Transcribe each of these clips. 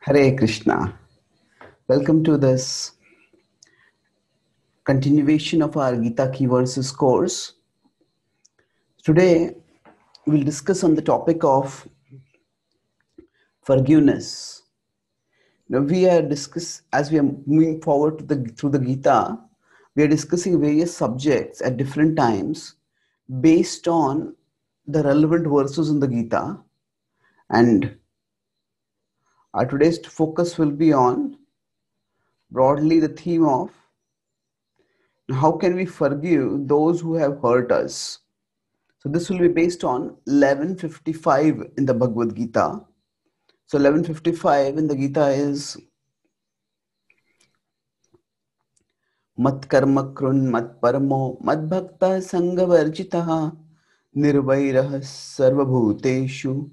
Hare Krishna. Welcome to this continuation of our Gita Key Verses course. Today we'll discuss on the topic of forgiveness. Now we are discuss as we are moving forward to the, through the Gita, we are discussing various subjects at different times based on the relevant verses in the Gita and our today's focus will be on broadly the theme of how can we forgive those who have hurt us. So this will be based on 1155 in the Bhagavad Gita. So 1155 in the Gita is karma krun mat paramo mat bhakta sanghavarjitah nirvairah sarvabhuteshu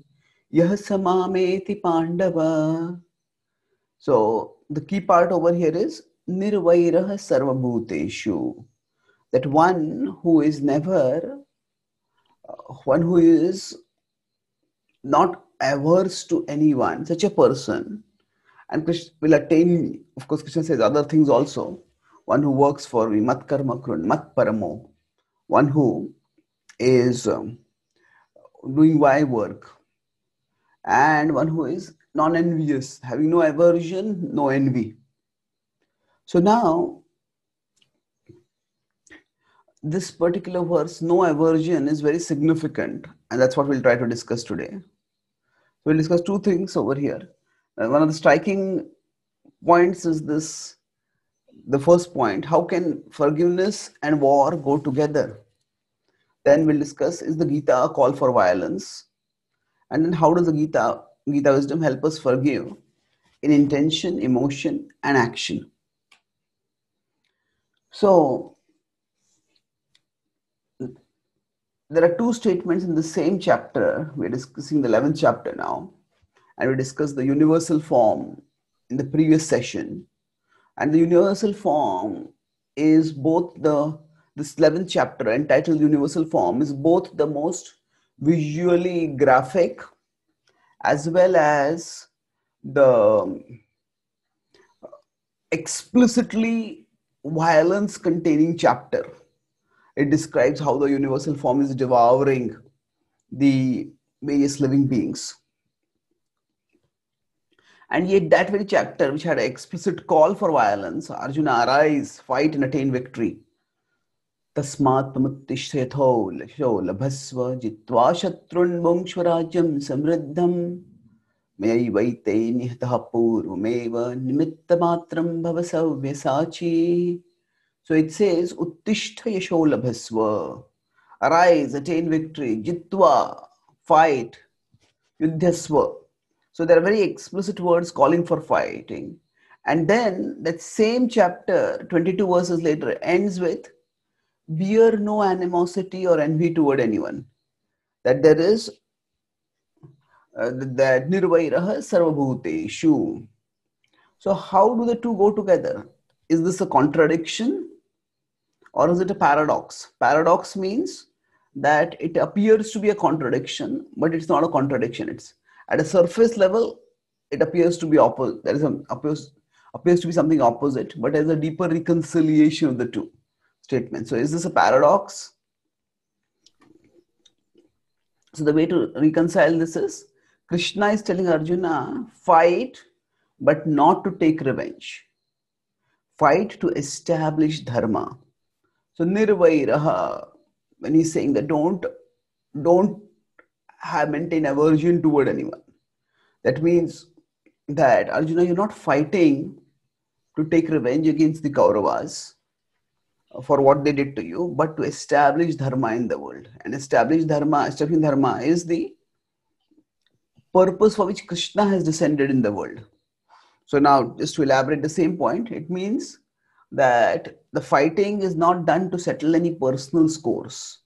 yah samameti pandava. So the key part over here is nirvairah sarvabhuteshu. That one who is never, uh, one who is not averse to anyone, such a person, and Krishna will attain, of course, Krishna says other things also. One who works for me, mat karma krun, mat paramo. One who is um, doing my work, and one who is non envious, having no aversion, no envy. So now, this particular verse, no aversion, is very significant, and that's what we'll try to discuss today. We'll discuss two things over here. Uh, one of the striking points is this the first point how can forgiveness and war go together? Then we'll discuss is the Gita a call for violence? And then how does the Gita, Gita wisdom help us forgive in intention, emotion, and action? So, there are two statements in the same chapter. We're discussing the 11th chapter now, and we discussed the universal form in the previous session. And the universal form is both the this 11th chapter entitled Universal Form is both the most visually graphic as well as the um, explicitly violence containing chapter. It describes how the universal form is devouring the various living beings. And yet, that very chapter, which had an explicit call for violence, Arjuna arise, fight, and attain victory. तस्मात् तमुत्तिष्ठयथो लशो लभस्व जित्वा शत्रुन्वंश्वराज्यं समृद्धं मयैवैते निहतः पूर्वमेव निमित्तमात्रं भव सव्यसाची So it says, Uttishta yasho labhasva. Arise, attain victory. Jitva, fight. Yudhyasva. So there are very explicit words calling for fighting. And then that same chapter, 22 verses later, ends with bear no animosity or envy toward anyone. That there is uh, that nirvairaha sarvabhuteshu. So how do the two go together? Is this a contradiction or is it a paradox? Paradox means that it appears to be a contradiction, but it's not a contradiction. It's at a surface level, it appears to be opposite. There is a appears appears to be something opposite, but there's a deeper reconciliation of the two statements. So is this a paradox? So the way to reconcile this is Krishna is telling Arjuna, fight, but not to take revenge. Fight to establish dharma. So nirvairaha, when he's saying that don't don't have maintain aversion toward anyone. That means that Arjuna, you're not fighting to take revenge against the Kauravas for what they did to you, but to establish dharma in the world. And establish dharma, establishing dharma is the purpose for which Krishna has descended in the world. So now, just to elaborate the same point, it means that the fighting is not done to settle any personal scores,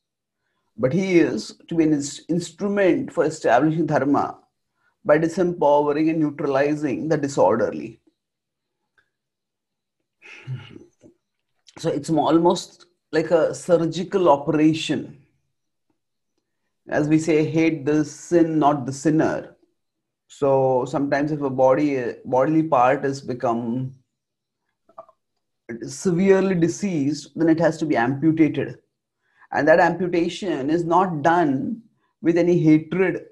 but he is to be an instrument for establishing dharma by disempowering and neutralizing the disorderly. So it's almost like a surgical operation. As we say, hate the sin, not the sinner. So sometimes if a body bodily part has become uh, severely diseased, then it has to be amputated. And that amputation is not done with any hatred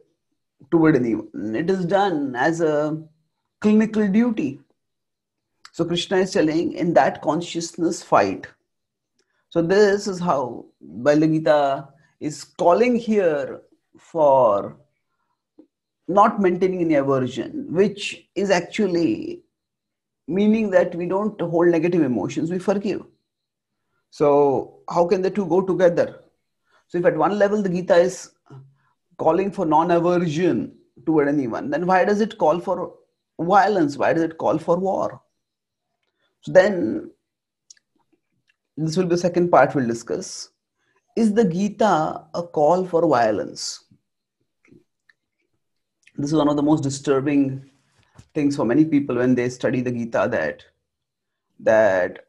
toward anyone. It is done as a clinical duty. So Krishna is telling in that consciousness fight. So this is how Bhagavad is calling here for not maintaining any aversion, which is actually meaning that we don't hold negative emotions, we forgive. So, how can the two go together? So, if at one level the Gita is calling for non aversion toward anyone, then why does it call for violence? Why does it call for war? So, then this will be the second part we'll discuss. Is the Gita a call for violence? This is one of the most disturbing things for many people when they study the Gita that that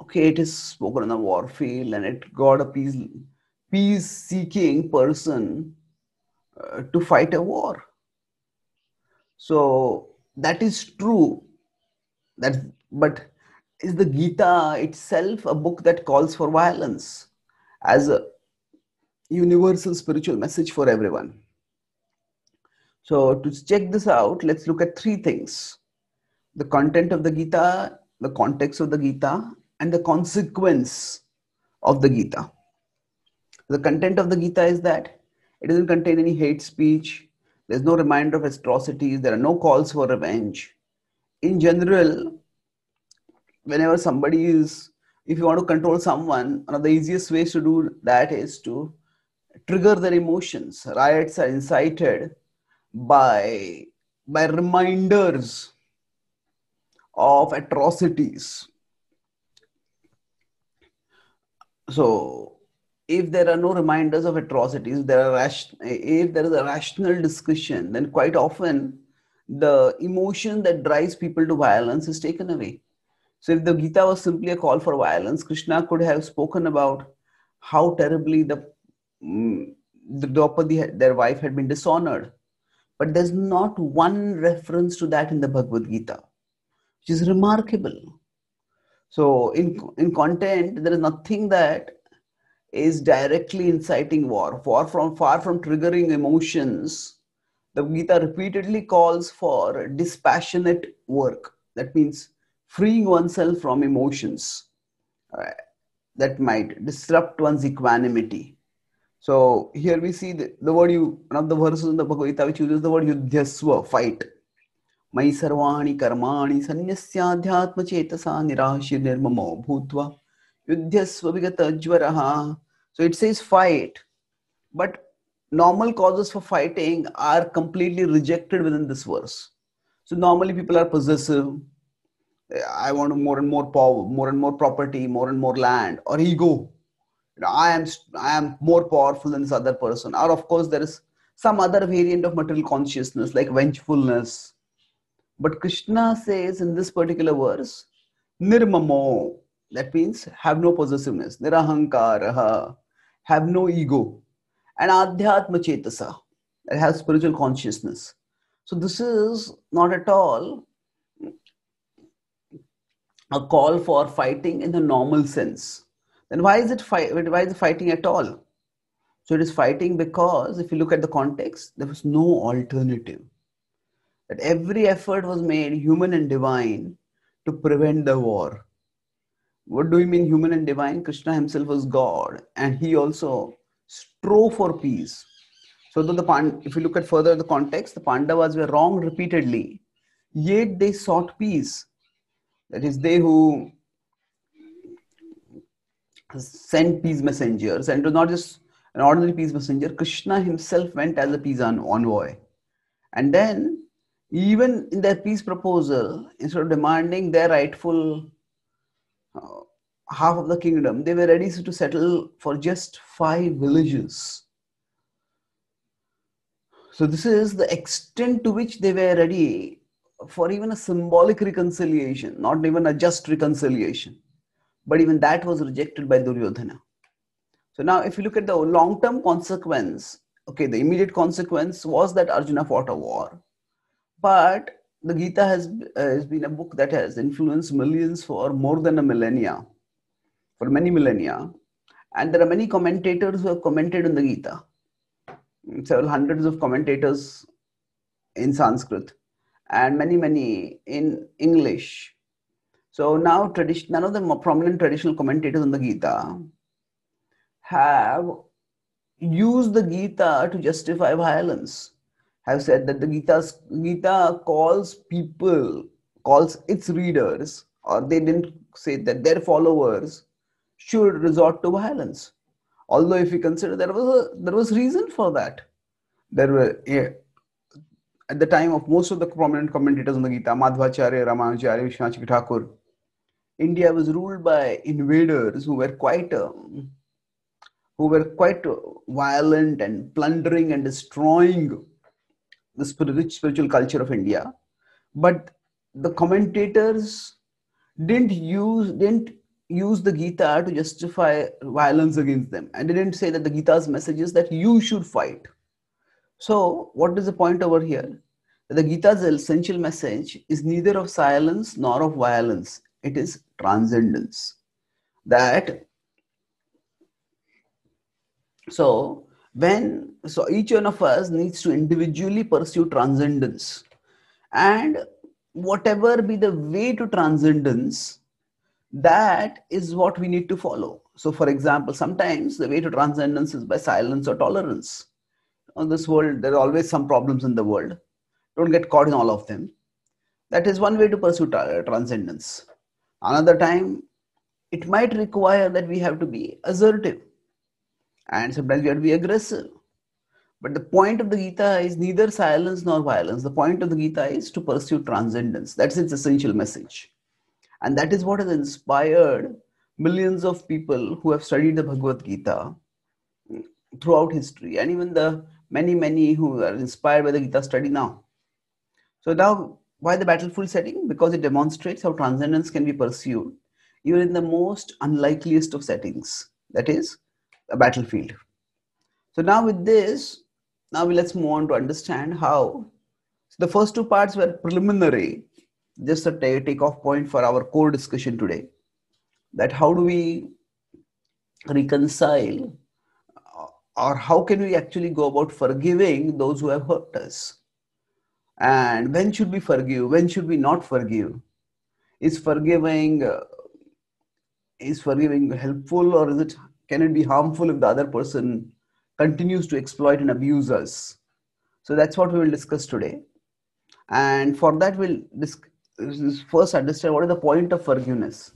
okay, it is spoken on the war field and it got a peace peace seeking person uh, to fight a war. So that is true. That but is the Gita itself a book that calls for violence as a universal spiritual message for everyone? So to check this out, let's look at three things. The content of the Gita, the context of the Gita, and the consequence of the Gita. The content of the Gita is that it doesn't contain any hate speech. There's no reminder of atrocities. There are no calls for revenge. In general, whenever somebody is, if you want to control someone, one of the easiest ways to do that is to trigger their emotions. Riots are incited by by reminders of atrocities so if there are no reminders of atrocities there are if there is a rational discussion then quite often the emotion that drives people to violence is taken away so if the gita was simply a call for violence krishna could have spoken about how terribly the mm, the Draupadi, their wife, had been dishonored but there's not one reference to that in the Bhagavad Gita, which is remarkable. So, in, in content, there is nothing that is directly inciting war. Far from, far from triggering emotions, the Gita repeatedly calls for dispassionate work. That means freeing oneself from emotions uh, that might disrupt one's equanimity so here we see the, the word you one of the verses in the Bhagavad Gita which uses the word yudhyasva, fight. Karmani sanyasyaadhyatma chetasa nirashi nirmamo bhutva yudhyasva vigata jvaraha. So it says fight, but normal causes for fighting are completely rejected within this verse. So normally people are possessive. I want more and more power, more and more property, more and more land, or ego you know, I am I am more powerful than this other person. Or of course, there is some other variant of material consciousness like vengefulness. But Krishna says in this particular verse, nirmamo, that means have no possessiveness, nirahankaraha, have no ego, and adhyatma chetasa, has spiritual consciousness. So this is not at all a call for fighting in the normal sense then why is it fight? Why is it fighting at all? So it is fighting because if you look at the context, there was no alternative. That every effort was made, human and divine, to prevent the war. What do we mean, human and divine? Krishna himself was God, and he also strove for peace. So, the Pand- if you look at further the context, the Pandavas were wrong repeatedly, yet they sought peace. That is, they who sent peace messengers, and was not just an ordinary peace messenger. Krishna himself went as a peace envoy. And then, even in their peace proposal, instead of demanding their rightful half of the kingdom, they were ready to settle for just five villages. So, this is the extent to which they were ready for even a symbolic reconciliation, not even a just reconciliation. But even that was rejected by Duryodhana. So now, if you look at the long term consequence, okay, the immediate consequence was that Arjuna fought a war. but the Gita has, uh, has been a book that has influenced millions for more than a millennia, for many millennia. And there are many commentators who have commented on the Gita. Mm, several hundreds of commentators in Sanskrit and many, many in English. So now, tradition, none of the more prominent traditional commentators on the Gita have used the Gita to justify violence have said that the Gita's, Gita calls people, calls its readers, or they didn't say that their followers should resort to violence. Although, if you consider there was a, there was reason for that. There were yeah, at the time of most of the prominent commentators on the Gita, Madhvacharya, Ramanujacharya, Vishwanath Thakur, India was ruled by invaders who were quite um, who were quite violent and plundering and destroying the spiritual culture of India. But the commentators didn't use didn't use the Gita to justify violence against them, and they didn't say that the Gita's message is that you should fight. So, what is the point over here? The Gita's essential message is neither of silence nor of violence. It is transcendence. That so when so each one of us needs to individually pursue transcendence and whatever be the way to transcendence that is what we need to follow so for example sometimes the way to transcendence is by silence or tolerance on this world there are always some problems in the world don't get caught in all of them that is one way to pursue tra- transcendence another time it might require that we have to be assertive and sometimes we have to be aggressive. But the point of the Gita is neither silence nor violence. The point of the Gita is to pursue transcendence. That's its essential message. And that is what has inspired millions of people who have studied the Bhagavad Gita throughout history, and even the many, many who are inspired by the Gita study now. So, now why the battlefield setting? Because it demonstrates how transcendence can be pursued even in the most unlikeliest of settings. That is, a battlefield. So now with this, now let's move on to understand how so the first two parts were preliminary, just a take-off point for our core discussion today. That how do we reconcile uh, or how can we actually go about forgiving those who have hurt us? And when should we forgive? When should we not forgive? Is forgiving uh, is forgiving helpful or is it can it be harmful if the other person continues to exploit and abuse us so that's what we will discuss today and for that we'll first understand what is the point of forgiveness.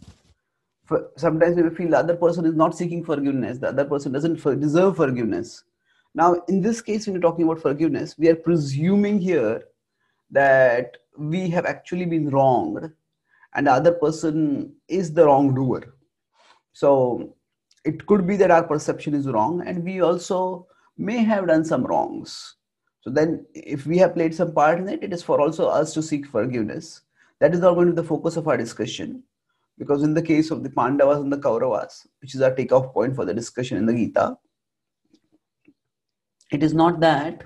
For, sometimes we feel the other person is not seeking forgiveness the other person doesn't for, deserve forgiveness. Now in this case when you're talking about forgiveness we are presuming here that we have actually been wronged and the other person is the wrongdoer. So it could be that our perception is wrong and we also may have done some wrongs. So then if we have played some part in it it is for also us to seek forgiveness that is not going to be the focus of our discussion because in the case of the pandavas and the kauravas which is our takeoff point for the discussion in the gita it is not that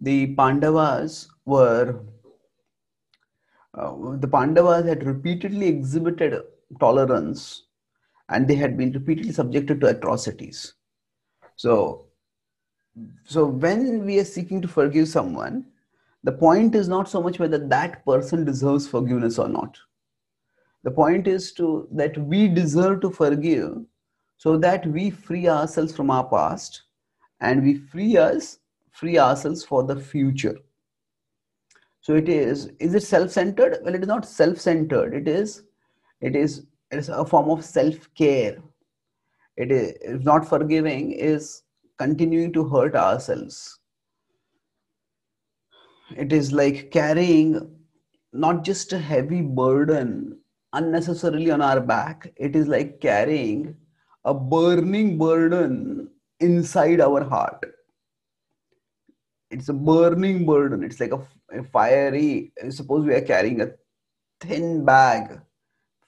the pandavas were uh, the pandavas had repeatedly exhibited tolerance and they had been repeatedly subjected to atrocities. So, so when we are seeking to forgive someone, the point is not so much whether that person deserves forgiveness or not. The point is to that we deserve to forgive so that we free ourselves from our past and we free us free ourselves for the future. So it is is it self-centered? Well it is not self-centered. It is it is it's a form of self-care. It is not forgiving is continuing to hurt ourselves it is like carrying not just a heavy burden unnecessarily on our back it is like carrying a burning burden inside our heart. It's a burning burden. It's like a, a fiery suppose we are carrying a thin bag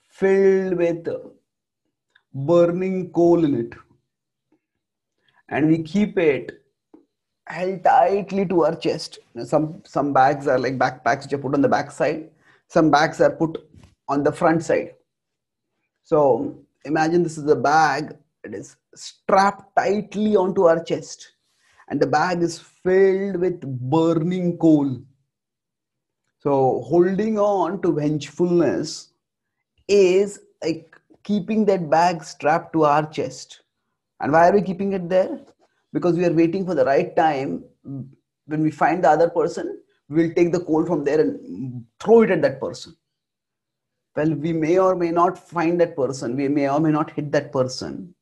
filled with burning coal in it. And we keep it held tightly to our chest. Some some bags are like backpacks which are put on the back side. Some bags are put on the front side. So imagine this is a bag. It is strapped tightly onto our chest, and the bag is filled with burning coal. So holding on to vengefulness is like keeping that bag strapped to our chest. And why are we keeping it there? Because we are waiting for the right time. When we find the other person, we'll take the coal from there and throw it at that person. Well, we may or may not find that person. We may or may not hit that person.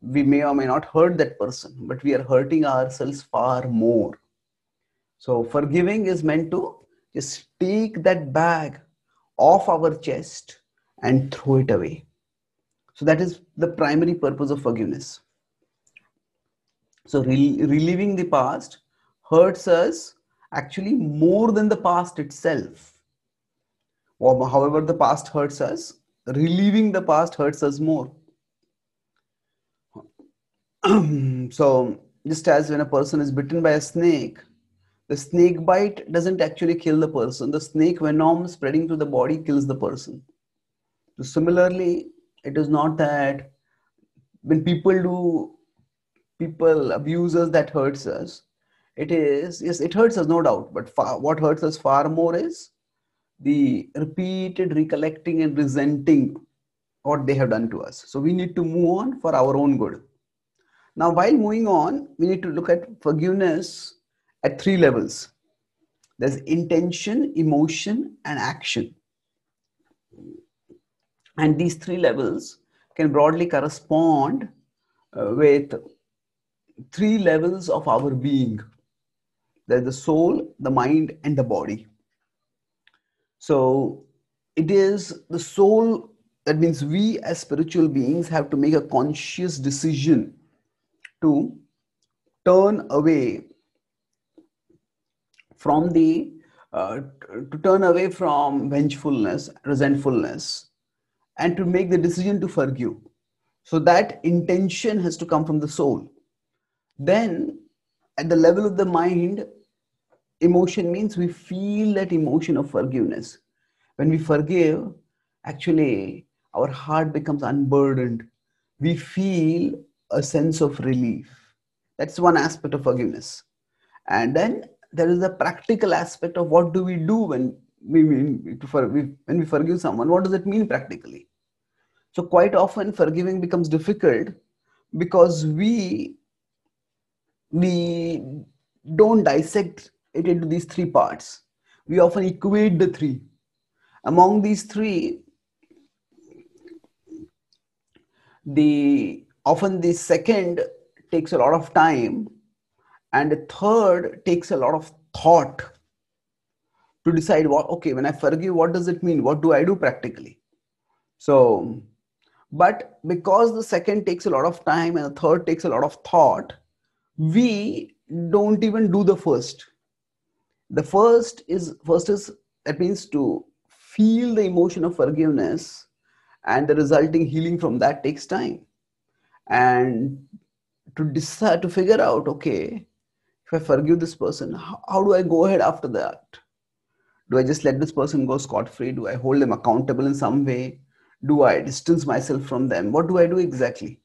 We may or may not hurt that person, but we are hurting ourselves far more. So, forgiving is meant to just take that bag off our chest and throw it away. So that is the primary purpose of forgiveness. So re- reliving the past hurts us actually more than the past itself. However, the past hurts us, reliving the past hurts us more. so, just as when a person is bitten by a snake, the snake bite doesn't actually kill the person, the snake venom spreading to the body kills the person. So similarly, it is not that when people do people abuse us that hurts us it is yes it hurts us no doubt but far, what hurts us far more is the repeated recollecting and resenting what they have done to us. So we need to move on for our own good. Now while moving on we need to look at forgiveness at three levels. There's intention emotion and action. And these three levels can broadly correspond uh, with three levels of our being there's the soul, the mind, and the body. So it is the soul, that means we as spiritual beings have to make a conscious decision to turn away from the uh, to turn away from vengefulness resentfulness and to make the decision to forgive. So that intention has to come from the soul. Then, at the level of the mind, emotion means we feel that emotion of forgiveness. When we forgive, actually, our heart becomes unburdened. We feel a sense of relief. That's one aspect of forgiveness. And then there is the practical aspect of what do we do when we, when we forgive someone. What does it mean practically? So, quite often, forgiving becomes difficult because we we don't dissect it into these three parts. We often equate the three. Among these three, the often the second takes a lot of time, and the third takes a lot of thought to decide what okay when i forgive what does it mean what do i do practically so but because the second takes a lot of time and the third takes a lot of thought, we don't even do the first. The first is first is that means to feel the emotion of forgiveness and the resulting healing from that takes time. And to decide to figure out, okay, if I forgive this person, how, how do I go ahead after that? Do I just let this person go scot free? Do I hold them accountable in some way? do I distance myself from them? What do I do exactly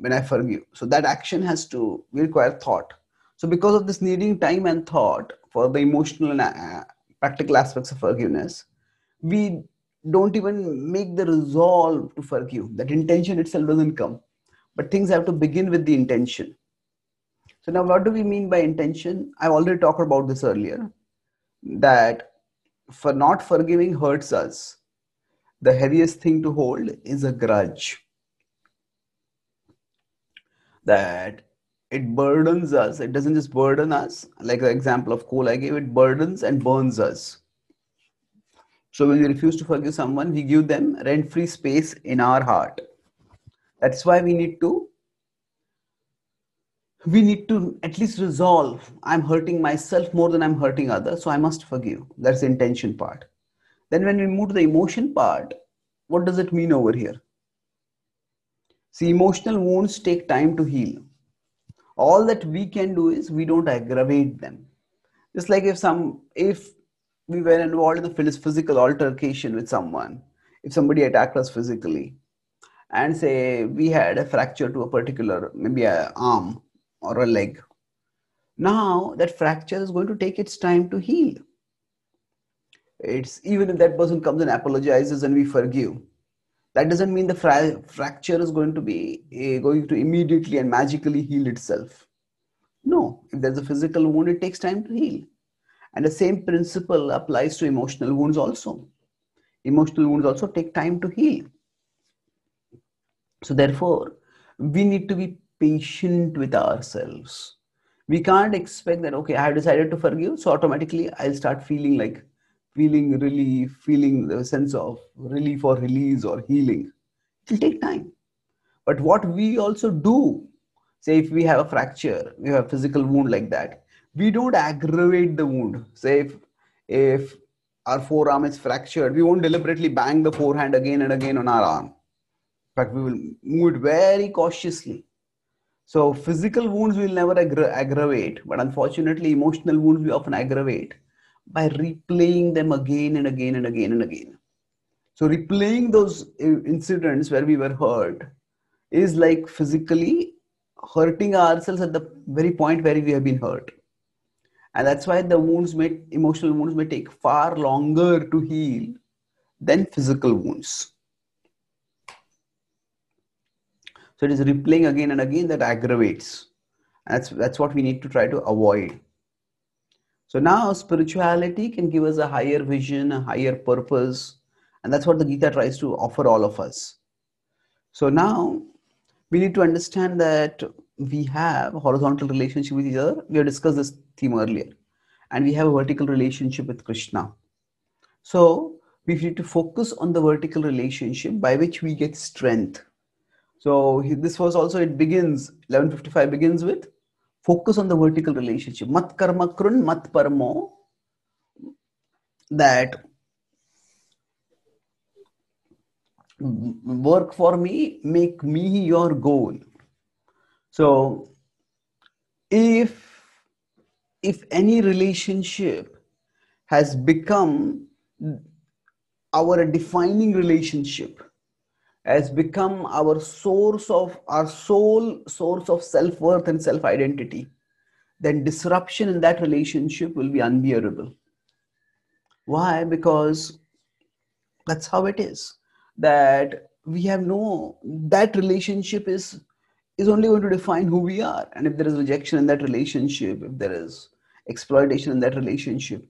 when I forgive? So that action has to require thought. So because of this needing time and thought for the emotional and uh, practical aspects of forgiveness, we don't even make the resolve to forgive. That intention itself doesn't come. But things have to begin with the intention. So now what do we mean by intention? I've already talked about this earlier. That for not forgiving hurts us the heaviest thing to hold is a grudge. That it burdens us. It doesn't just burden us, like the example of coal I gave, it burdens and burns us. So when we refuse to forgive someone, we give them rent free space in our heart. That's why we need to we need to at least resolve i'm hurting myself more than i'm hurting others so i must forgive that's the intention part then when we move to the emotion part, what does it mean over here? See, emotional wounds take time to heal. all that we can do is we don't aggravate them just like if some if we were involved in a physical altercation with someone if somebody attacked us physically and say we had a fracture to a particular maybe a arm or a leg now that fracture is going to take its time to heal it's even if that person comes and apologizes and we forgive that doesn't mean the fra- fracture is going to be uh, going to immediately and magically heal itself. No. If there's a physical wound it takes time to heal. And the same principle applies to emotional wounds also. Emotional wounds also take time to heal. So therefore we need to be patient with ourselves. We can't expect that okay i have decided to forgive so automatically i'll start feeling like feeling relief, feeling the sense of relief or release or healing. It will take time. But what we also do, say if we have a fracture, we have a physical wound like that, we don't aggravate the wound. Say if, if our forearm is fractured, we won't deliberately bang the forehand again and again on our arm. In fact, we will move it very cautiously. So physical wounds will never aggra- aggravate, but unfortunately, emotional wounds we often aggravate by replaying them again and again and again and again. So, replaying those uh, incidents where we were hurt is like physically hurting ourselves at the very point where we have been hurt. And that's why the wounds may, emotional wounds may take far longer to heal than physical wounds. So it is replaying again and again that aggravates. That's, that's what we need to try to avoid. So now spirituality can give us a higher vision, a higher purpose, and that's what the Gita tries to offer all of us. So now we need to understand that we have horizontal relationship with each other. We have discussed this theme earlier, and we have a vertical relationship with Krishna. So we need to focus on the vertical relationship by which we get strength. So this was also it begins 1155 begins with focus on the vertical relationship. Mat karma krun mat paramo that work for me make me your goal. So if if any relationship has become our defining relationship has become our source of our sole source of self-worth and self-identity then disruption in that relationship will be unbearable. Why? Because that's how it is that we have no that relationship is is only going to define who we are. And if there is rejection in that relationship if there is exploitation in that relationship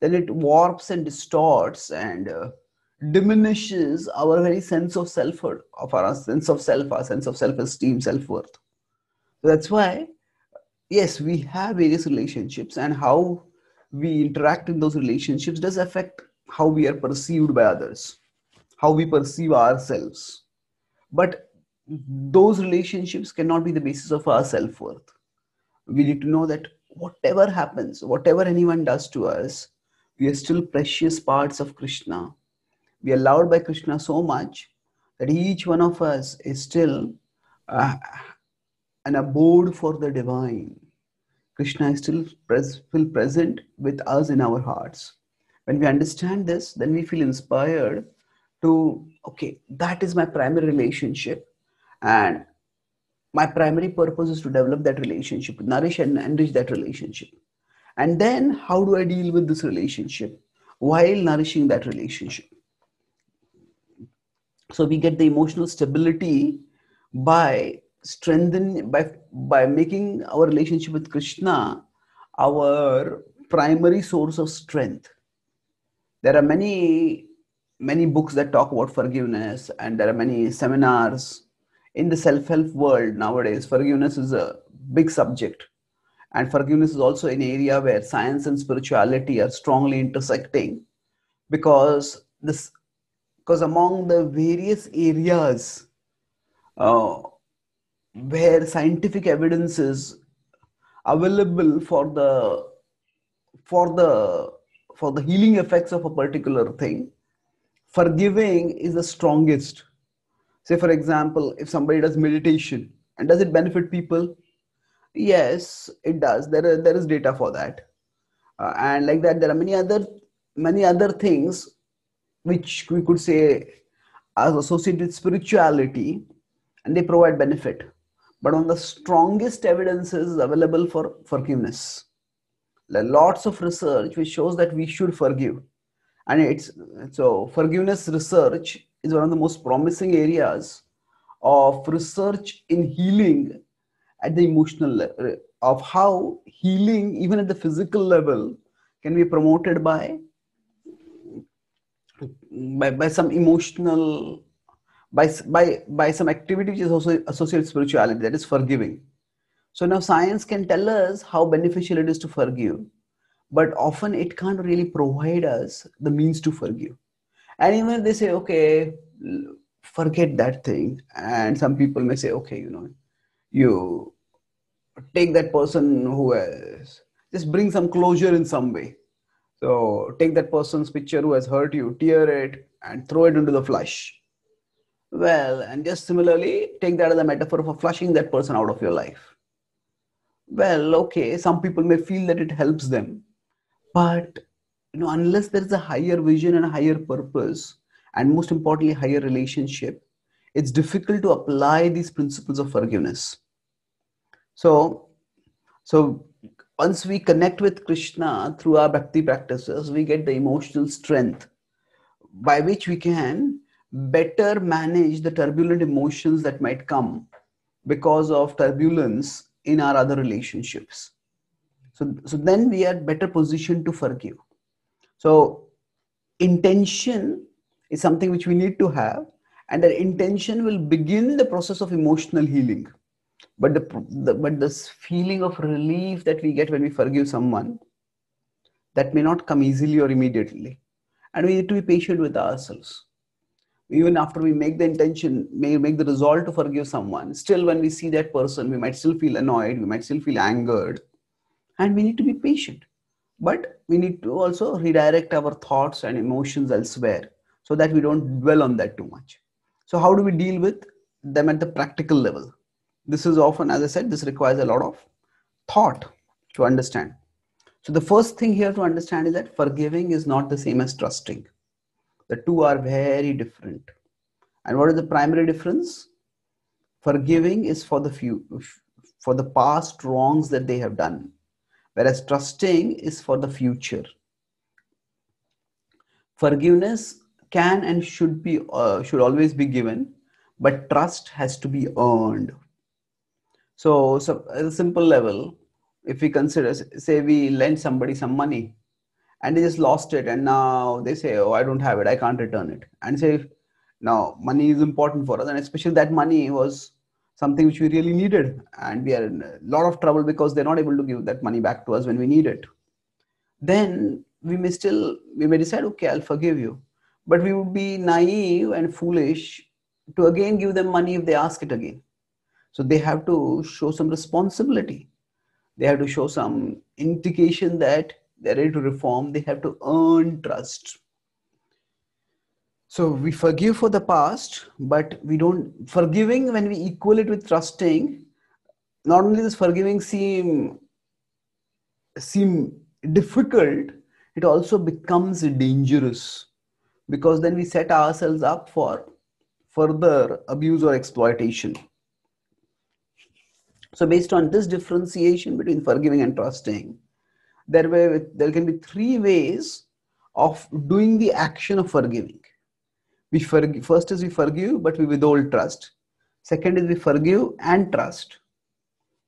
then it warps and distorts and uh, diminishes our very sense of selfhood, of our sense of self, our sense of self-esteem, self-worth. So that's why, yes, we have various relationships, and how we interact in those relationships does affect how we are perceived by others, how we perceive ourselves. But those relationships cannot be the basis of our self-worth. We need to know that whatever happens, whatever anyone does to us, we are still precious parts of Krishna we are loved by Krishna so much that each one of us is still uh, an abode for the divine. Krishna is still, pres- still present with us in our hearts. When we understand this, then we feel inspired to, okay, that is my primary relationship. And my primary purpose is to develop that relationship, nourish and enrich that relationship. And then how do I deal with this relationship while nourishing that relationship? So we get the emotional stability by strengthening by by making our relationship with krishna our primary source of strength. There are many many books that talk about forgiveness and there are many seminars in the self-help world nowadays. Forgiveness is a big subject and forgiveness is also an area where science and spirituality are strongly intersecting because this because among the various areas uh, where scientific evidence is available for the for the for the healing effects of a particular thing forgiving is the strongest. Say for example if somebody does meditation and does it benefit people? Yes it does. There, there is data for that. Uh, and like that there are many other many other things which we could say are associated with spirituality and they provide benefit. But of the strongest evidences is available for forgiveness. Lots of research which shows that we should forgive. And it's so forgiveness research is one of the most promising areas of research in healing at the emotional level of how healing even at the physical level can be promoted by by, by some emotional by, by by some activity which is also associated spirituality that is forgiving. So now science can tell us how beneficial it is to forgive but often it can't really provide us the means to forgive. And even if they say okay forget that thing and some people may say okay you know you take that person who has just bring some closure in some way so take that person's picture who has hurt you tear it and throw it into the flush. Well and just similarly take that as a metaphor for flushing that person out of your life. Well okay some people may feel that it helps them but you know unless there is a higher vision and a higher purpose and most importantly higher relationship it's difficult to apply these principles of forgiveness. So so once we connect with krishna through our bhakti practices we get the emotional strength by which we can better manage the turbulent emotions that might come because of turbulence in our other relationships. So so then we are better positioned to forgive. So intention is something which we need to have and that intention will begin the process of emotional healing but the, the, but this feeling of relief that we get when we forgive someone that may not come easily or immediately. And we need to be patient with ourselves. Even after we make the intention may make the resolve to forgive someone still when we see that person we might still feel annoyed we might still feel angered. And we need to be patient. But we need to also redirect our thoughts and emotions elsewhere so that we don't dwell on that too much. So how do we deal with them at the practical level this is often as i said this requires a lot of thought to understand. So the first thing here to understand is that forgiving is not the same as trusting. The two are very different. And what is the primary difference? Forgiving is for the few for the past wrongs that they have done whereas trusting is for the future. Forgiveness can and should be uh, should always be given but trust has to be earned so, so at a simple level if we consider say we lend somebody some money and they just lost it and now they say oh i don't have it. I can't return it. And say now money is important for us. And especially that money was something which we really needed. And we are in a lot of trouble because they're not able to give that money back to us when we need it. Then we may still we may decide okay i'll forgive you. But we would be naive and foolish to again give them money if they ask it again. So they have to show some responsibility. They have to show some indication that they're ready to reform. They have to earn trust. So we forgive for the past, but we don't forgiving when we equal it with trusting. Not only does forgiving seem seem difficult, it also becomes dangerous because then we set ourselves up for further abuse or exploitation. So, based on this differentiation between forgiving and trusting, there, were, there can be three ways of doing the action of forgiving. We forgive, first is we forgive, but we withhold trust. Second is we forgive and trust.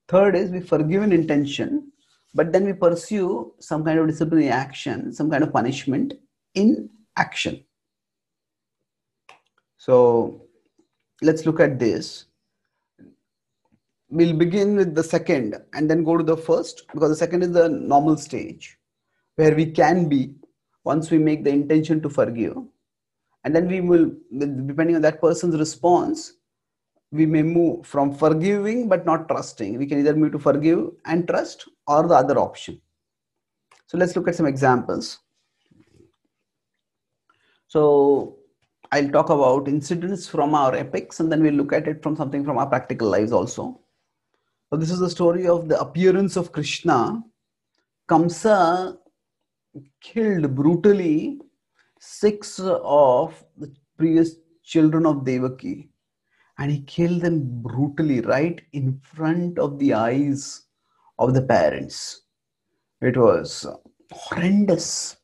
Third is we forgive in intention, but then we pursue some kind of disciplinary action, some kind of punishment in action. So let's look at this. We'll begin with the second and then go to the first because the second is the normal stage where we can be once we make the intention to forgive. And then we will, depending on that person's response, we may move from forgiving but not trusting. We can either move to forgive and trust or the other option. So let's look at some examples. So I'll talk about incidents from our epics and then we'll look at it from something from our practical lives also. So this is the story of the appearance of Krishna. Kamsa killed brutally six of the previous children of Devaki and he killed them brutally right in front of the eyes of the parents. It was horrendous.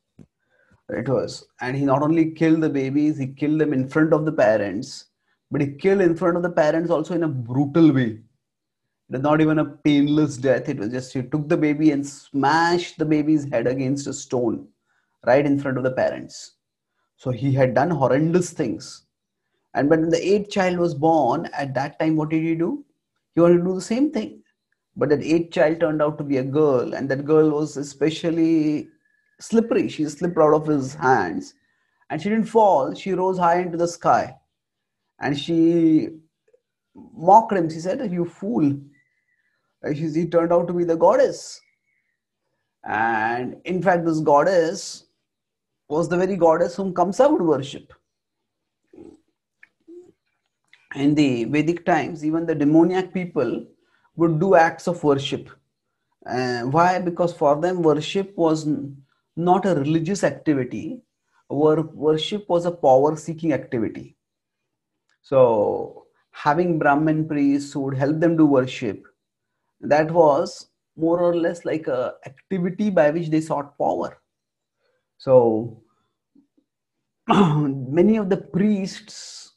It was, and he not only killed the babies, he killed them in front of the parents, but he killed in front of the parents also in a brutal way. It was not even a painless death. It was just he took the baby and smashed the baby's head against a stone right in front of the parents. So he had done horrendous things. And when the eighth child was born, at that time, what did he do? He wanted to do the same thing. But that eighth child turned out to be a girl, and that girl was especially slippery. She slipped out of his hands. And she didn't fall, she rose high into the sky. And she mocked him. She said, You fool. He turned out to be the goddess. And in fact, this goddess was the very goddess whom Kamsa would worship. In the Vedic times, even the demoniac people would do acts of worship. Uh, why? Because for them, worship was not a religious activity, worship was a power seeking activity. So, having Brahmin priests who would help them do worship, that was more or less like a activity by which they sought power. So, many of the priests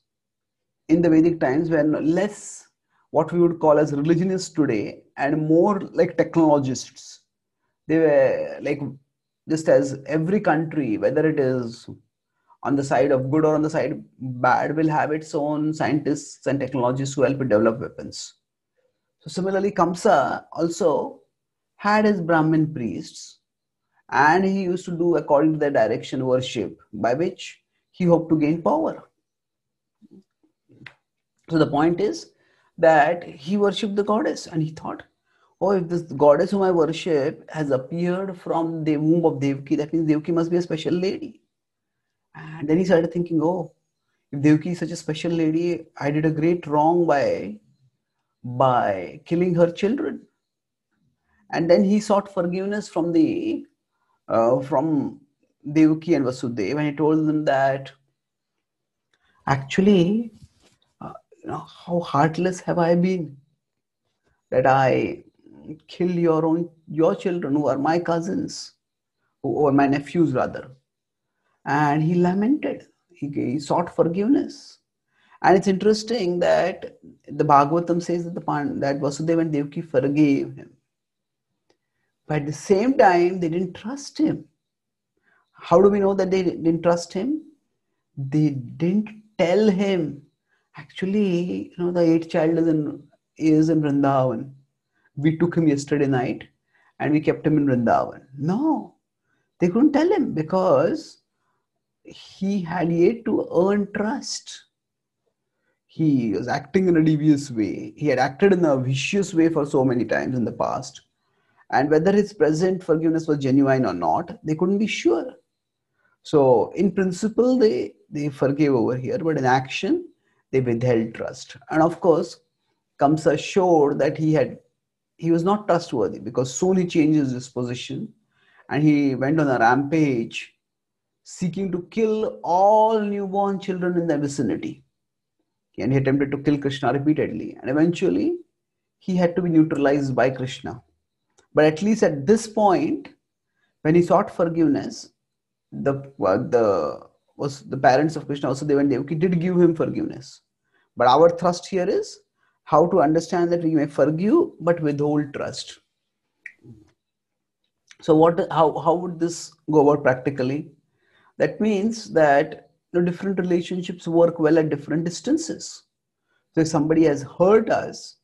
in the Vedic times were less what we would call as religionists today and more like technologists. They were like just as every country, whether it is on the side of good or on the side bad, will have its own scientists and technologists who help it develop weapons. So similarly, Kamsa also had his Brahmin priests and he used to do according to their direction worship by which he hoped to gain power. So the point is that he worshipped the goddess and he thought oh if this goddess whom i worship has appeared from the womb of devaki that means devaki must be a special lady. And then he started thinking oh if devaki is such a special lady i did a great wrong by by killing her children and then he sought forgiveness from the uh, from Devaki and Vasudeva, and he told them that actually, uh, you know, how heartless have I been that I kill your own your children who are my cousins, or my nephews rather. And he lamented. He, he sought forgiveness. And it's interesting that the Bhagavatam says that the Pan, that Vasudeva and Devaki forgave him. But at the same time, they didn't trust him. How do we know that they didn't trust him? They didn't tell him. Actually, you know, the eighth child is in, is in Vrindavan. We took him yesterday night and we kept him in Vrindavan. No, they couldn't tell him because he had yet to earn trust. He was acting in a devious way. He had acted in a vicious way for so many times in the past. And whether his present forgiveness was genuine or not they couldn't be sure. So in principle they they forgave over here but in action they withheld trust. And of course kamsa showed that he had he was not trustworthy because soon he changes his position. And he went on a rampage seeking to kill all newborn children in the vicinity and he attempted to kill krishna repeatedly and eventually he had to be neutralized by krishna but at least at this point, when he sought forgiveness, the uh, the was the parents of Krishna also Dev and Devaki did give him forgiveness. But our thrust here is how to understand that we may forgive but withhold trust. So what how how would this go about practically? That means that different relationships work well at different distances. So if somebody has hurt us,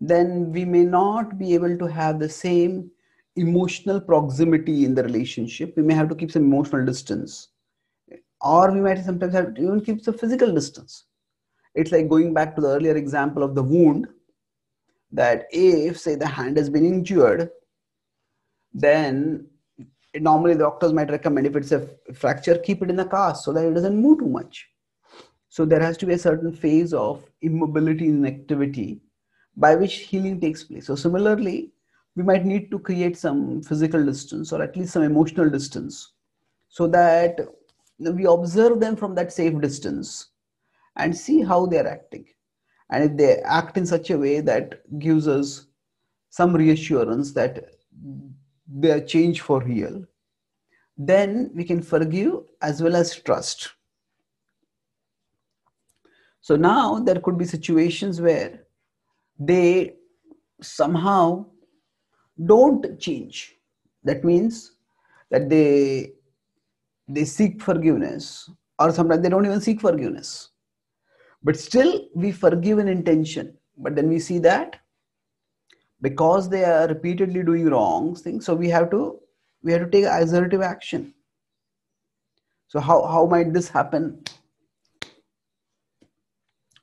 then we may not be able to have the same emotional proximity in the relationship. We may have to keep some emotional distance. Or we might sometimes have to even keep some physical distance. It's like going back to the earlier example of the wound that if, say, the hand has been injured, then normally the doctors might recommend if it's a fracture, keep it in a cast so that it doesn't move too much. So there has to be a certain phase of immobility and activity by which healing takes place. So, similarly, we might need to create some physical distance or at least some emotional distance so that we observe them from that safe distance and see how they are acting. And if they act in such a way that gives us some reassurance that they change for real, then we can forgive as well as trust. So now there could be situations where they somehow don't change. That means that they they seek forgiveness, or sometimes they don't even seek forgiveness. But still, we forgive an intention. But then we see that because they are repeatedly doing wrong things, so we have to we have to take assertive action. So how, how might this happen?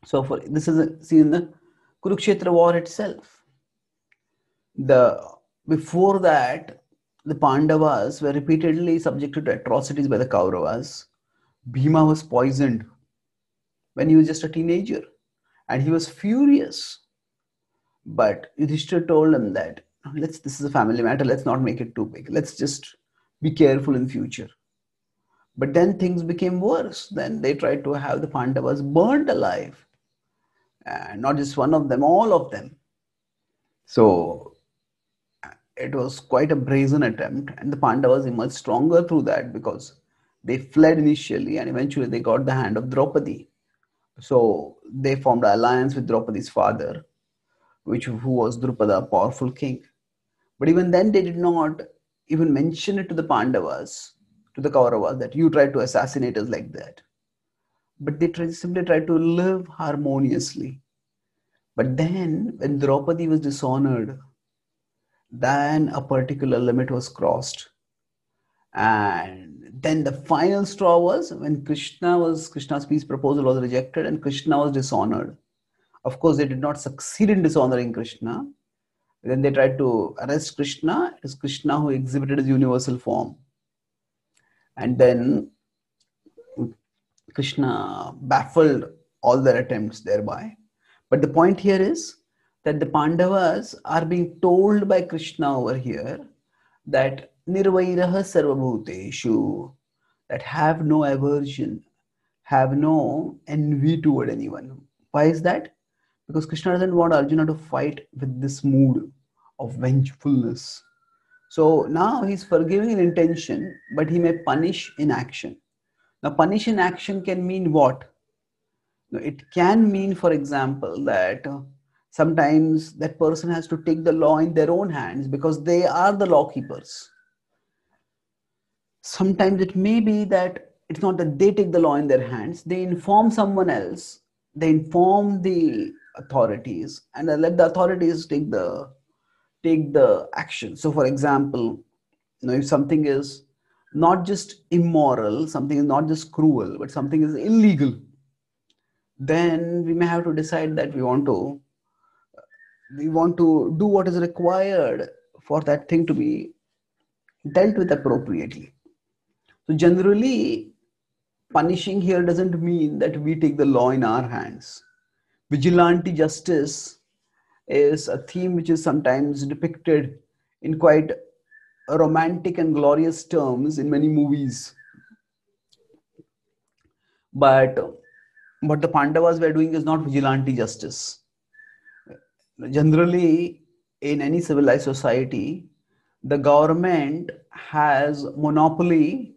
So for this is seen in the Kurukshetra war itself. The before that, the Pandavas were repeatedly subjected to atrocities by the Kauravas. Bhima was poisoned when he was just a teenager, and he was furious. But Yudhishthira told him that let's this is a family matter. Let's not make it too big. Let's just be careful in future. But then things became worse. Then they tried to have the Pandavas burned alive and not just one of them, all of them. So it was quite a brazen attempt, and the Pandavas emerged stronger through that because they fled initially and eventually they got the hand of Draupadi. So they formed an alliance with Draupadi's father, which who was Drupada, a powerful king. But even then, they did not even mention it to the Pandavas, to the Kauravas, that you tried to assassinate us like that but they try, simply tried to live harmoniously. But then, when Draupadi was dishonored, then a particular limit was crossed. And then the final straw was when Krishna was Krishna's peace proposal was rejected and Krishna was dishonored. Of course, they did not succeed in dishonoring Krishna. Then they tried to arrest Krishna. It is Krishna who exhibited his universal form. And then Krishna baffled all their attempts thereby. But the point here is that the Pandavas are being told by Krishna over here that Nirvairaha Sarvabhuteshu, that have no aversion, have no envy toward anyone. Why is that? Because Krishna doesn't want Arjuna to fight with this mood of vengefulness. So now he's forgiving in intention, but he may punish in action. Now, punish in action can mean what? It can mean, for example, that uh, sometimes that person has to take the law in their own hands because they are the law keepers. Sometimes it may be that it's not that they take the law in their hands, they inform someone else, they inform the authorities, and let the authorities take the take the action. So, for example, you know, if something is not just immoral, something is not just cruel, but something is illegal, then we may have to decide that we want to we want to do what is required for that thing to be dealt with appropriately. So generally, punishing here doesn't mean that we take the law in our hands. Vigilante justice is a theme which is sometimes depicted in quite romantic and glorious terms in many movies. But what the Pandavas were doing is not vigilante justice. Generally, in any civilized society, the government has monopoly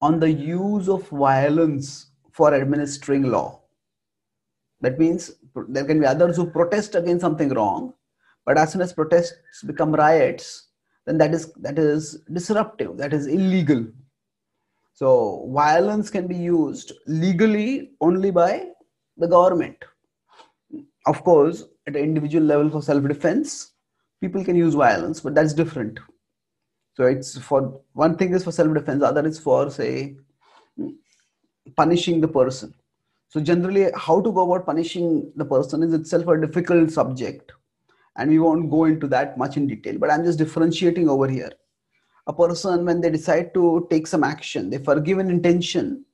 on the use of violence for administering law. That means there can be others who protest against something wrong, but as soon as protests become riots, then that is that is disruptive that is illegal. So violence can be used legally only by the government. Of course at an individual level for self defense people can use violence but that's different so it's for one thing is for self defense other is for say punishing the person. So generally how to go about punishing the person is itself a difficult subject and we won't go into that much in detail but i'm just differentiating over here. A person when they decide to take some action they forgive an intention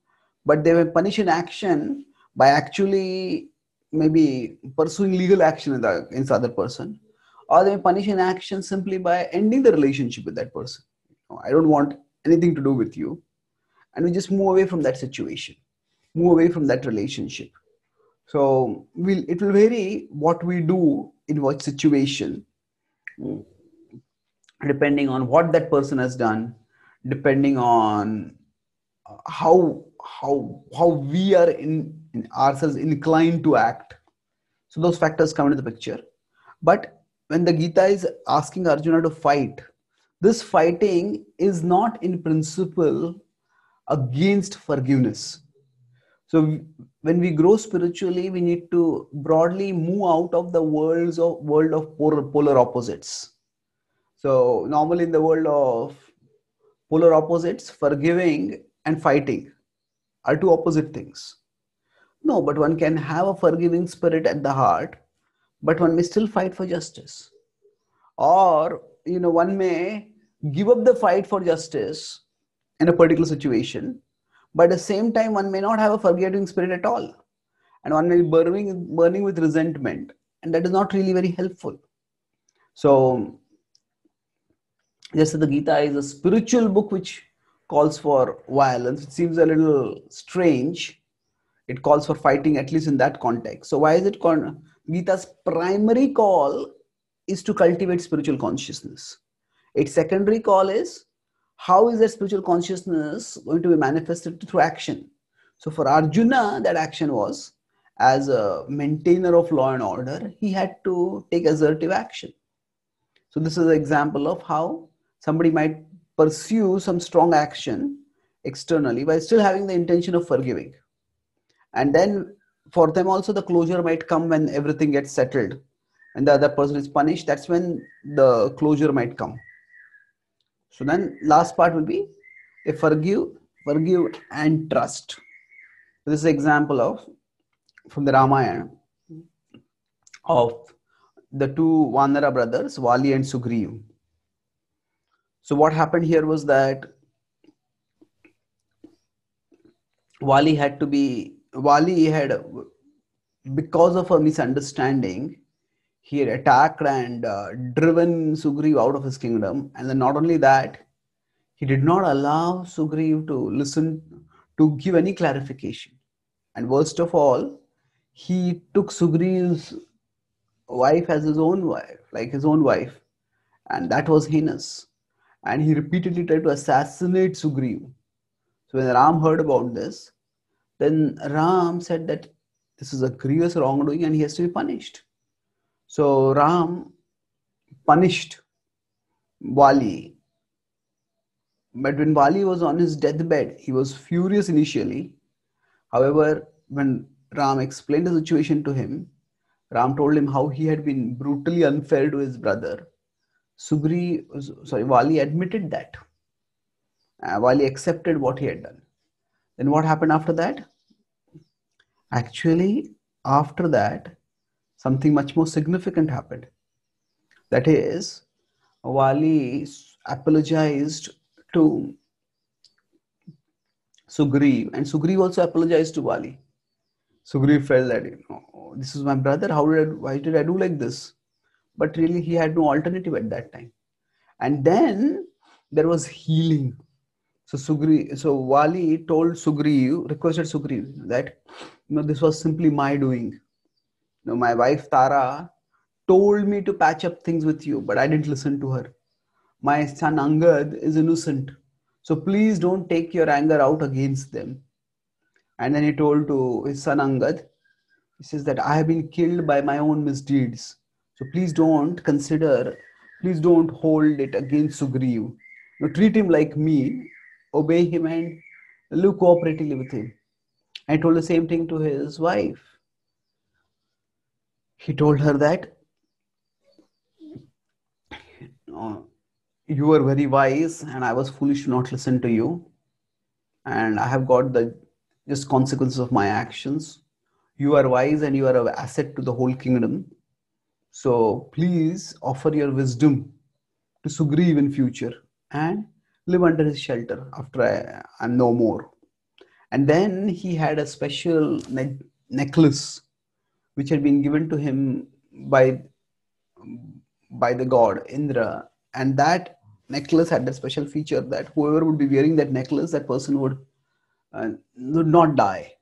but they will punish an action by actually maybe pursuing legal action against the other person, or they may punish an action simply by ending the relationship with that person. I don't want anything to do with you. And we just move away from that situation, move away from that relationship. So we'll, it will vary what we do in what situation, depending on what that person has done, depending on uh, how how how we are in, in ourselves inclined to act. So those factors come into the picture. But when the Gita is asking Arjuna to fight, this fighting is not in principle against forgiveness. So when we grow spiritually, we need to broadly move out of the worlds of world of polar, polar opposites. So normally in the world of polar opposites, forgiving and fighting are two opposite things. No, but one can have a forgiving spirit at the heart, but one may still fight for justice. Or, you know, one may give up the fight for justice in a particular situation, but at the same time, one may not have a forgiving spirit at all. And one may be burning, burning with resentment. And that is not really very helpful. So, just the Gita is a spiritual book which calls for violence. It seems a little strange. It calls for fighting, at least in that context. So, why is it called? Gita's primary call is to cultivate spiritual consciousness. Its secondary call is how is that spiritual consciousness going to be manifested through action? So, for Arjuna, that action was as a maintainer of law and order, he had to take assertive action. So, this is an example of how somebody might pursue some strong action externally while still having the intention of forgiving. And then for them also, the closure might come when everything gets settled and the other person is punished. That's when the closure might come. So then last part will be a forgive, forgive and trust. This is example of from the Ramayana of the two Vanara brothers, Vali and Sugriv. So what happened here was that Vali had to be Vali had because of a misunderstanding he had attacked and uh, driven Sugriv out of his kingdom. And then not only that, he did not allow Sugriv to listen, to give any clarification. And worst of all, he took Sugriv's wife as his own wife, like his own wife. And that was heinous. And he repeatedly tried to assassinate Sugriv. So when Ram heard about this, then Ram said that this is a grievous wrongdoing and he has to be punished. So Ram punished Wali. But when Wali was on his deathbed, he was furious initially. However, when Ram explained the situation to him, Ram told him how he had been brutally unfair to his brother. Sugri, sorry, Wali admitted that. Uh, Vali accepted what he had done. Then what happened after that? Actually, after that, something much more significant happened. That is, Wali apologized to Sugriv, and Sugriv also apologized to Wali. Sugriv felt that, you know, oh, this is my brother. How did I, why did I do like this? But really, he had no alternative at that time. And then there was healing. So Sugri, so Vali told Sugriv, requested Sugriv that, you know, this was simply my doing know, my wife Tara told me to patch up things with you, but I didn't listen to her. My son Angad is innocent. So please don't take your anger out against them. And then he told to his son Angad, he says that I have been killed by my own misdeeds. So please don't consider, please don't hold it against Sugriv. You treat him like me, obey him and live cooperatively with him. I told the same thing to his wife. He told her that oh, you were very wise and I was foolish to not listen to you. And I have got the just consequences of my actions. You are wise and you are an asset to the whole kingdom. So please offer your wisdom to Sugriv in future and live under his shelter after I am no more. And then he had a special ne- necklace which had been given to him by by the god Indra, and that necklace had a special feature that whoever would be wearing that necklace, that person would uh, would not die.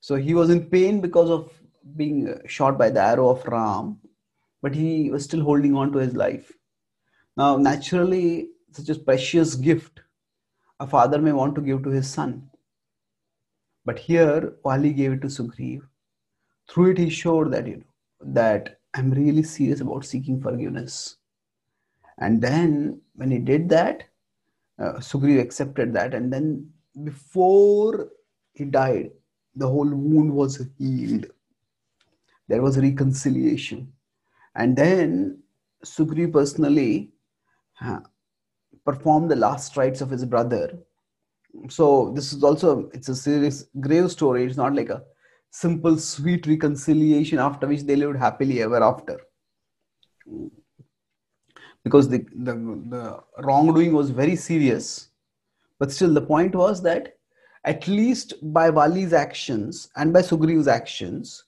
So he was in pain because of being shot by the arrow of Ram, but he was still holding on to his life. Now, naturally, such a precious gift a father may want to give to his son. But here, Vali gave it to Sugriv. Through it, he showed that you know that I'm really serious about seeking forgiveness. And then, when he did that, uh, Sugriv accepted that. And then, before he died, the whole wound was healed. There was reconciliation. And then, Sugriv personally uh, performed the last rites of his brother. So this is also it's a serious grave story. It's not like a simple sweet reconciliation after which they lived happily ever after. Because the, the, the wrongdoing was very serious. But still the point was that at least by Vali's actions and by Sugriv's actions,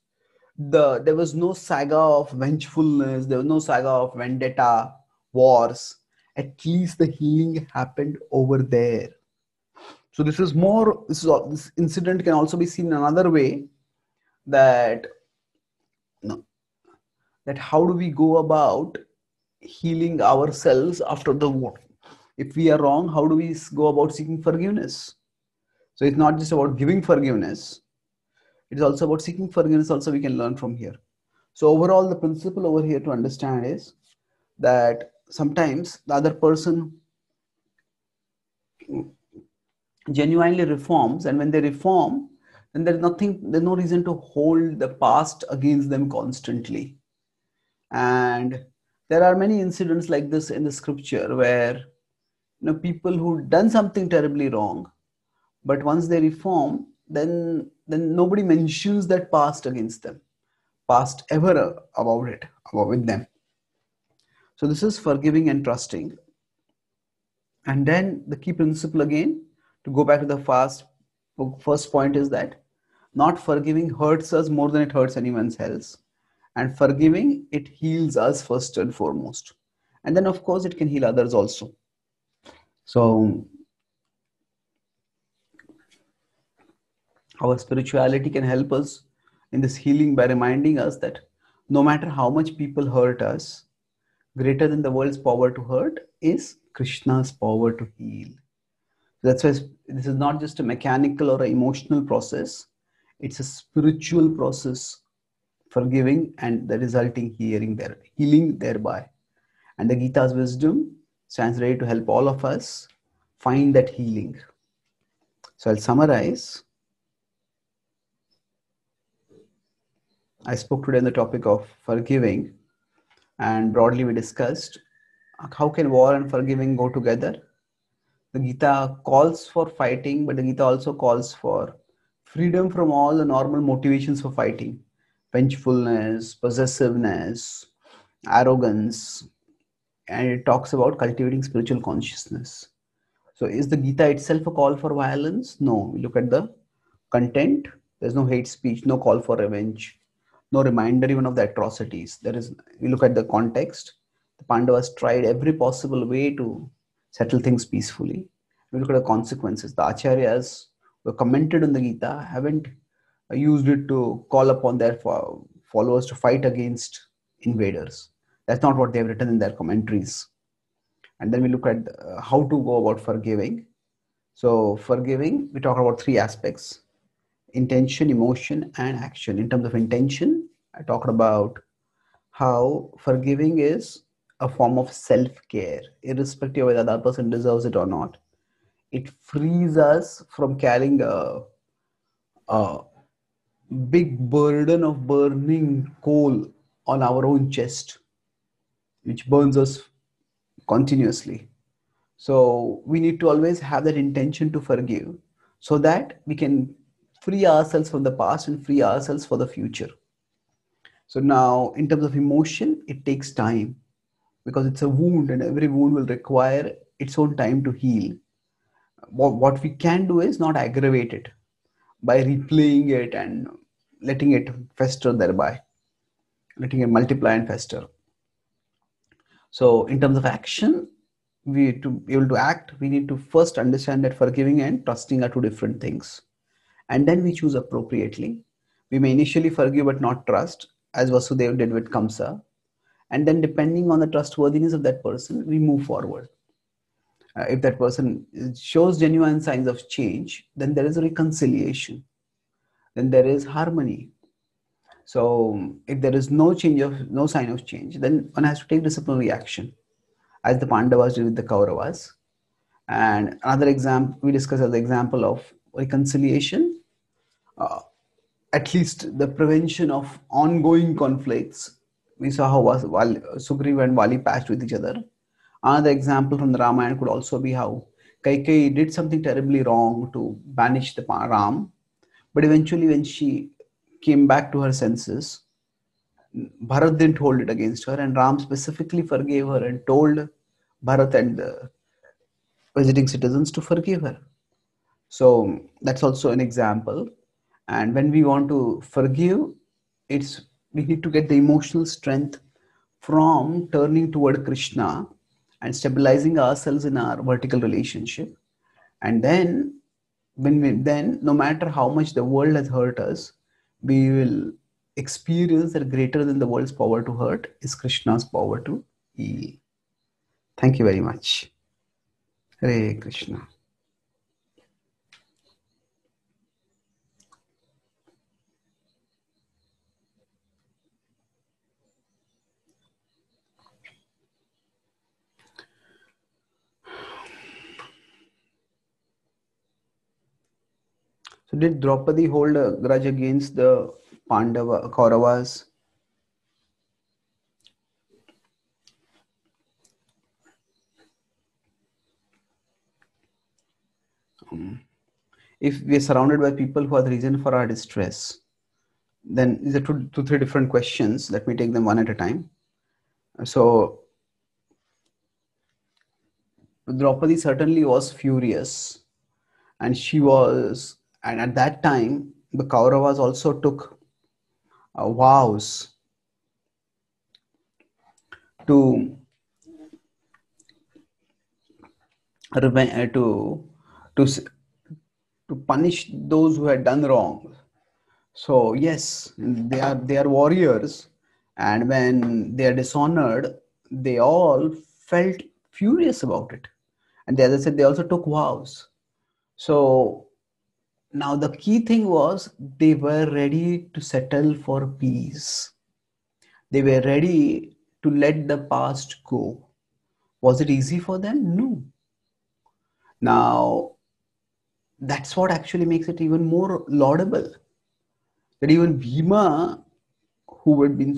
the there was no saga of vengefulness, there was no saga of vendetta, wars at least the healing happened over there. So this is more this is this incident can also be seen another way that no, that how do we go about healing ourselves after the war? If we are wrong how do we go about seeking forgiveness? So it's not just about giving forgiveness. It is also about seeking forgiveness also we can learn from here. So overall the principle over here to understand is that sometimes the other person genuinely reforms and when they reform then there's nothing there's no reason to hold the past against them constantly. And there are many incidents like this in the scripture where you know people who done something terribly wrong but once they reform then then nobody mentions that past against them past ever about it about with them so this is forgiving and trusting. And then the key principle again, to go back to the first, first point is that not forgiving hurts us more than it hurts anyone else. And forgiving, it heals us first and foremost. And then, of course, it can heal others also. So, our spirituality can help us in this healing by reminding us that no matter how much people hurt us, greater than the world's power to hurt is Krishna's power to heal. That's why this is not just a mechanical or an emotional process, it's a spiritual process forgiving and the resulting hearing there, healing thereby. And the Gita's wisdom stands ready to help all of us find that healing. So I'll summarize. I spoke today on the topic of forgiving and broadly we discussed how can war and forgiving go together? The gita calls for fighting but the gita also calls for freedom from all the normal motivations for fighting. Vengefulness possessiveness arrogance and it talks about cultivating spiritual consciousness. So is the gita itself a call for violence? No. Look at the content. There's no hate speech no call for revenge no reminder even of the atrocities. There is, you look at the context, the Pandavas tried every possible way to settle things peacefully. We look at the consequences. The Acharyas who commented on the Gita haven't used it to call upon their followers to fight against invaders. That's not what they've written in their commentaries. And then we look at uh, how to go about forgiving. So, forgiving, we talk about three aspects intention, emotion, and action. In terms of intention, I talked about how forgiving is a form of self care, irrespective of whether the other person deserves it or not. It frees us from carrying a, a big burden of burning coal on our own chest, which burns us continuously. So we need to always have that intention to forgive so that we can free ourselves from the past and free ourselves for the future. So now, in terms of emotion, it takes time because it's a wound, and every wound will require its own time to heal. What, what we can do is not aggravate it by replaying it and letting it fester thereby. letting it multiply and fester. So, in terms of action, we to be able to act, we need to first understand that forgiving and trusting are two different things, and then we choose appropriately. We may initially forgive but not trust, as Vasudeva did with Kamsa, and then depending on the trustworthiness of that person, we move forward. Uh, if that person shows genuine signs of change, then there is a reconciliation, then there is harmony, so if there is no change of no sign of change, then one has to take disciplinary action, as the Pandavas did with the Kauravas. And another example we discuss as the example of reconciliation, uh, at least the prevention of ongoing conflicts. We saw how Sugriva and Vali patched with each other. Another example from the Ramayana could also be how Kaikeyi did something terribly wrong to banish the Ram, but eventually when she came back to her senses, Bharat didn't hold it against her, and Ram specifically forgave her and told Bharat and the visiting citizens to forgive her. So that's also an example. And when we want to forgive, it's we need to get the emotional strength from turning toward Krishna and stabilizing ourselves in our vertical relationship. And then when we then no matter how much the world has hurt us, we will experience that greater than the world's power to hurt is Krishna's power to heal. Thank you very much. Hare Krishna. Did Draupadi hold a grudge against the Pandava Kauravas? Um, if we are surrounded by people who are the reason for our distress, then these are two, two, three different questions. Let me take them one at a time. So, Draupadi certainly was furious, and she was and at that time, the Kauravas also took uh, vows to uh, to to to punish those who had done wrong. So yes, they are they are warriors, and when they are dishonored, they all felt furious about it. And as I said, they also took vows. So now, the key thing was they were ready to settle for peace. They were ready to let the past go. Was it easy for them? No. Now, that's what actually makes it even more laudable. That even Bhima, who had been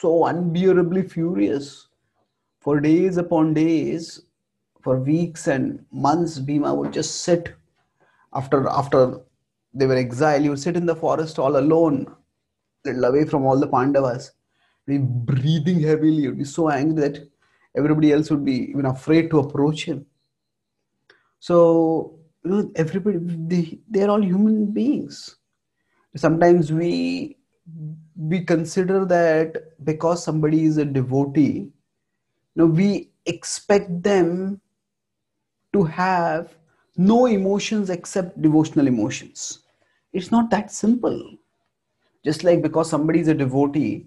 so unbearably furious for days upon days, for weeks and months, Bhima would just sit after after they were exiled. You sit in the forest all alone, little away from all the Pandavas. Be breathing heavily. You'd be so angry that everybody else would be even afraid to approach him. So you know, everybody they they're all human beings. Sometimes we we consider that because somebody is a devotee, you know, we expect them to have no emotions except devotional emotions. It's not that simple. Just like because somebody is a devotee,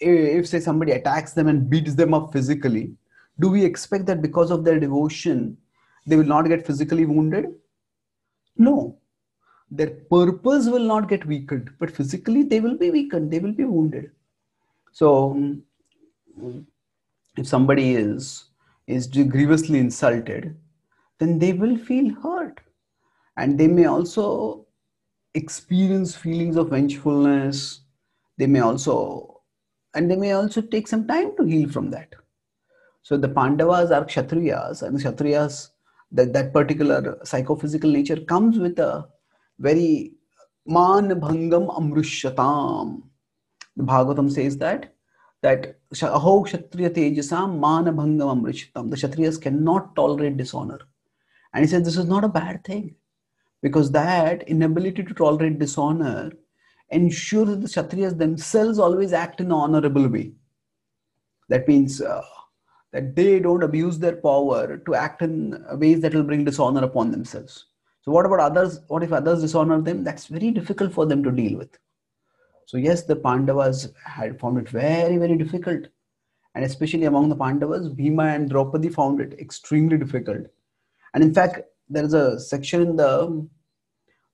if say somebody attacks them and beats them up physically, do we expect that because of their devotion, they will not get physically wounded? No. Their purpose will not get weakened, but physically they will be weakened, they will be wounded. So, if somebody is is grievously insulted, then they will feel hurt, and they may also experience feelings of vengefulness. They may also and they may also take some time to heal from that. So the pandavas are kshatriyas and kshatriyas that that particular psychophysical nature comes with a very man bhangam amrushyatam the bhagavatam says that that aho kshatriya tejasam man bhangam amrushyatam the kshatriyas cannot tolerate dishonor. And he says this is not a bad thing because that inability to tolerate dishonor ensure that the Kshatriyas themselves always act in an honorable way. That means uh, that they don't abuse their power to act in ways that will bring dishonor upon themselves. So, what about others? What if others dishonor them? That's very difficult for them to deal with. So, yes, the Pandavas had found it very, very difficult. And especially among the Pandavas, Bhima and Draupadi found it extremely difficult. And in fact, there is a section in the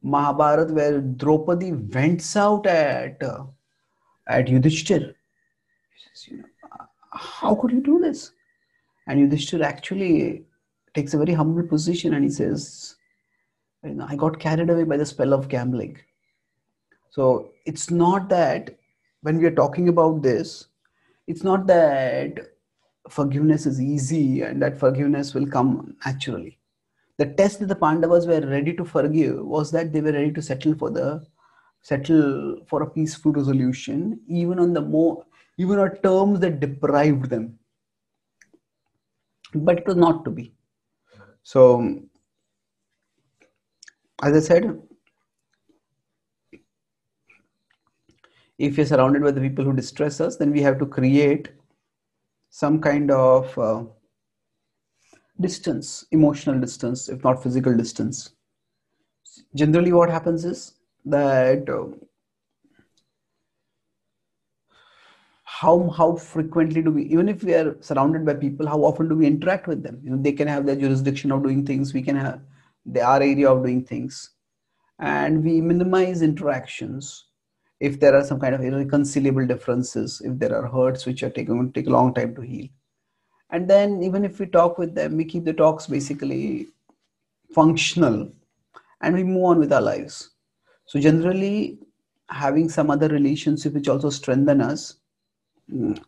Mahabharata where Draupadi vents out at uh, at Yudhishthir. Says, you know, how could you do this? And Yudhishthir actually takes a very humble position and he says, you know, I got carried away by the spell of gambling. So it's not that when we are talking about this, it's not that forgiveness is easy and that forgiveness will come naturally the test that the Pandavas were ready to forgive was that they were ready to settle for the settle for a peaceful resolution, even on the more even on terms that deprived them. But it was not to be. So, as I said, if we're surrounded by the people who distress us, then we have to create some kind of uh, distance, emotional distance, if not physical distance. Generally, what happens is that um, how how frequently do we, even if we are surrounded by people, how often do we interact with them? You know, they can have their jurisdiction of doing things. We can have their area of doing things, and we minimize interactions if there are some kind of irreconcilable differences, if there are hurts which are taking take a long time to heal and then even if we talk with them we keep the talks basically functional and we move on with our lives. So generally having some other relationship which also strengthen us mm,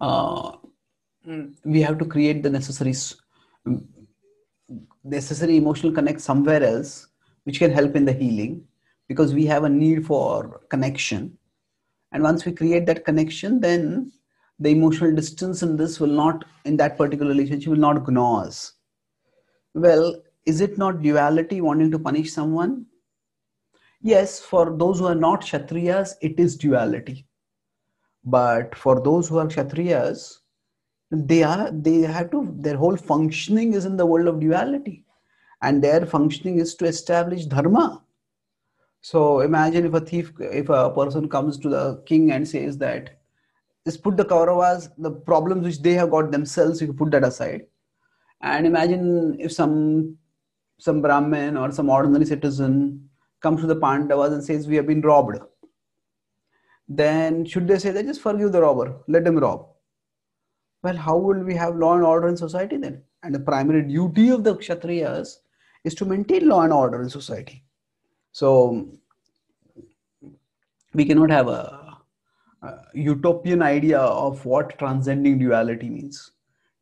uh, mm, we have to create the necessary mm, necessary emotional connect somewhere else which can help in the healing because we have a need for connection and once we create that connection then the emotional distance in this will not in that particular relationship will not gnaw us. Well is it not duality wanting to punish someone? Yes for those who are not kshatriyas it is duality. But for those who are kshatriyas they are they have to their whole functioning is in the world of duality. And their functioning is to establish dharma so imagine if a thief, if a person comes to the king and says that, just put the Kauravas, the problems which they have got themselves, you put that aside. And imagine if some some Brahmin or some ordinary citizen comes to the Pandavas and says, We have been robbed. Then should they say that just forgive the robber, let him rob? Well, how will we have law and order in society then? And the primary duty of the Kshatriyas is to maintain law and order in society. So we cannot have a, a, utopian idea of what transcending duality means.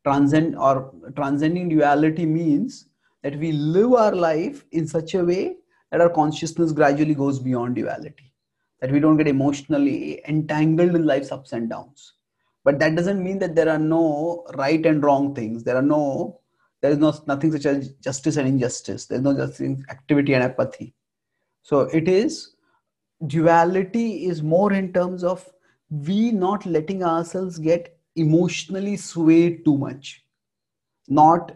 Transcend or transcending duality means that we live our life in such a way that our consciousness gradually goes beyond duality. That we don't get emotionally entangled in life's ups and downs. But that doesn't mean that there are no right and wrong things. There are no there is no nothing such as justice and injustice. There's no just activity and apathy so it is duality is more in terms of we not letting ourselves get emotionally swayed too much. Not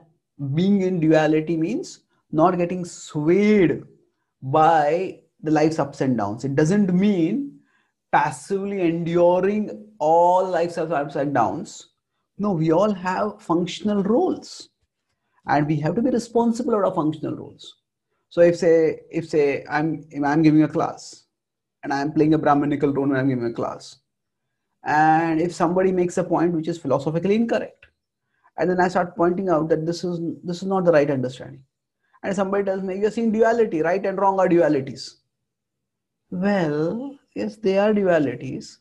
being in duality means not getting swayed by the life's ups and downs. It doesn't mean passively enduring all life's ups and downs. No, we all have functional roles and we have to be responsible for our functional roles. So if say if say I'm if I'm giving a class and I'm playing a Brahminical role and I'm giving a class, and if somebody makes a point which is philosophically incorrect, and then I start pointing out that this is this is not the right understanding, and somebody tells me you're seeing duality, right and wrong are dualities. Well, yes, they are dualities.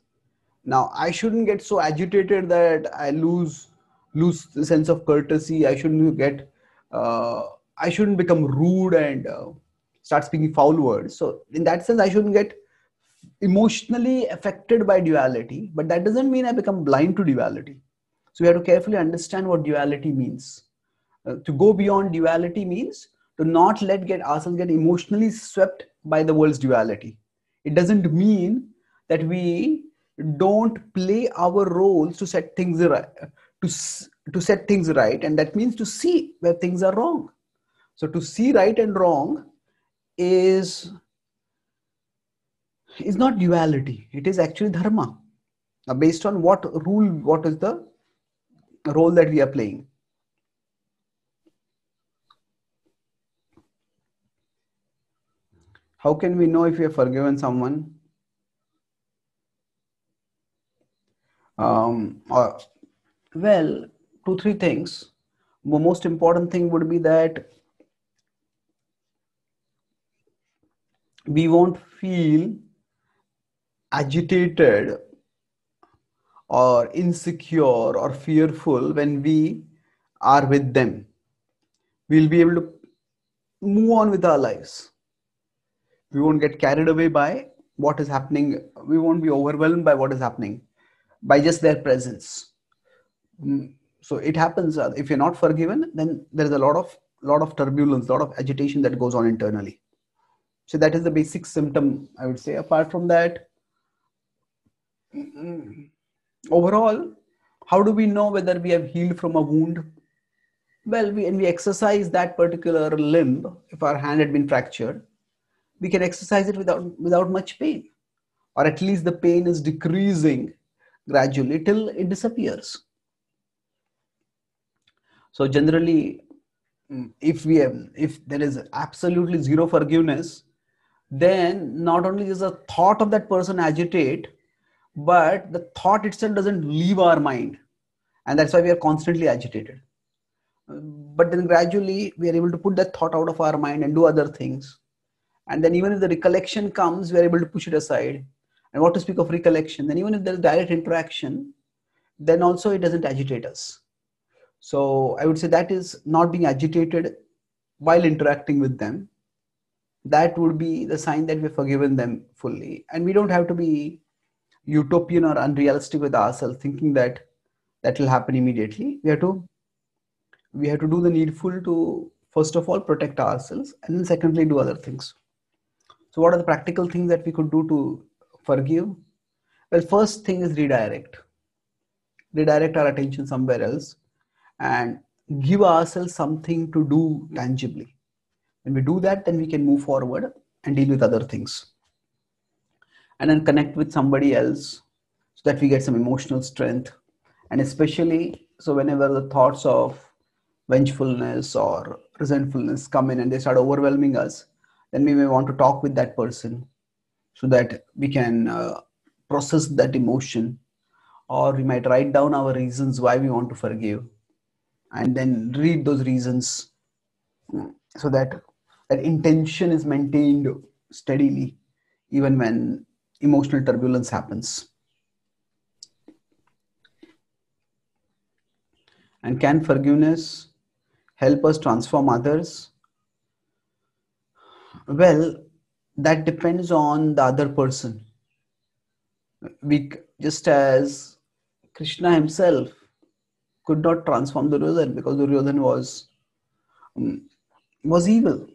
Now I shouldn't get so agitated that I lose lose the sense of courtesy. I shouldn't get uh, I shouldn't become rude and uh, start speaking foul words. So in that sense, I shouldn't get emotionally affected by duality, but that doesn't mean I become blind to duality. So we have to carefully understand what duality means. Uh, to go beyond duality means to not let get ourselves get emotionally swept by the world's duality. It doesn't mean that we don't play our roles to set things right, to, to set things right, and that means to see where things are wrong. So to see right and wrong is is not duality. It is actually dharma. Now, based on what rule, what is the role that we are playing? How can we know if we have forgiven someone? Um, well, two, three things. The most important thing would be that we won't feel agitated or insecure or fearful when we are with them. We'll be able to move on with our lives. We won't get carried away by what is happening. We won't be overwhelmed by what is happening by just their presence. Mm, so it happens uh, if you're not forgiven, then there is a lot of lot of turbulence, lot of agitation that goes on internally. So that is the basic symptom, I would say. Apart from that, overall, how do we know whether we have healed from a wound? Well, we, when we exercise that particular limb, if our hand had been fractured, we can exercise it without, without much pain. Or at least the pain is decreasing gradually till it disappears. So generally, if we have, if there is absolutely zero forgiveness, then not only does the thought of that person agitate, but the thought itself doesn't leave our mind. And that's why we are constantly agitated. But then gradually we are able to put that thought out of our mind and do other things. And then even if the recollection comes we are able to push it aside. And what to speak of recollection? Then even if there is direct interaction then also it doesn't agitate us. So i would say that is not being agitated while interacting with them that would be the sign that we've forgiven them fully. And we don't have to be utopian or unrealistic with ourselves thinking that that will happen immediately. We have to we have to do the needful to first of all protect ourselves and then secondly do other things. So what are the practical things that we could do to forgive? Well first thing is redirect. Redirect our attention somewhere else and give ourselves something to do tangibly when we do that then we can move forward and deal with other things. And then connect with somebody else so that we get some emotional strength. And especially so whenever the thoughts of vengefulness or resentfulness come in and they start overwhelming us then we may want to talk with that person so that we can uh, process that emotion. Or we might write down our reasons why we want to forgive and then read those reasons mm, so that that intention is maintained steadily even when emotional turbulence happens. And can forgiveness help us transform others? Well, that depends on the other person. We just as Krishna himself could not transform the Duryodhan because Duryodhan was um, was evil.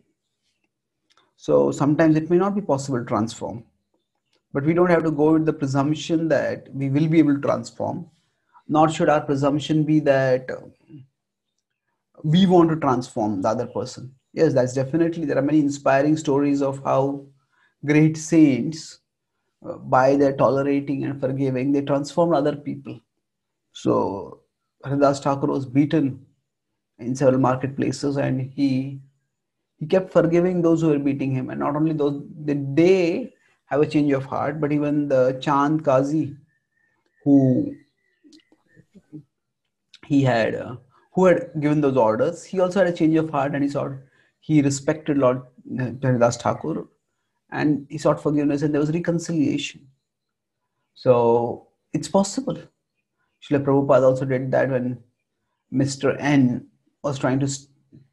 So sometimes it may not be possible to transform but we don't have to go with the presumption that we will be able to transform. Nor should our presumption be that we want to transform the other person. Yes that's definitely there are many inspiring stories of how great saints uh, by their tolerating and forgiving they transform other people. So Haridas Thakur was beaten in several marketplaces and he he kept forgiving those who were beating him and not only those they have a change of heart, but even the Chand Kazi, who he had, uh, who had given those orders, he also had a change of heart, and he sought, he respected Lord Haridas Thakur, and he sought forgiveness, and there was reconciliation. So it's possible. Srila Prabhupada also did that when Mr. N was trying to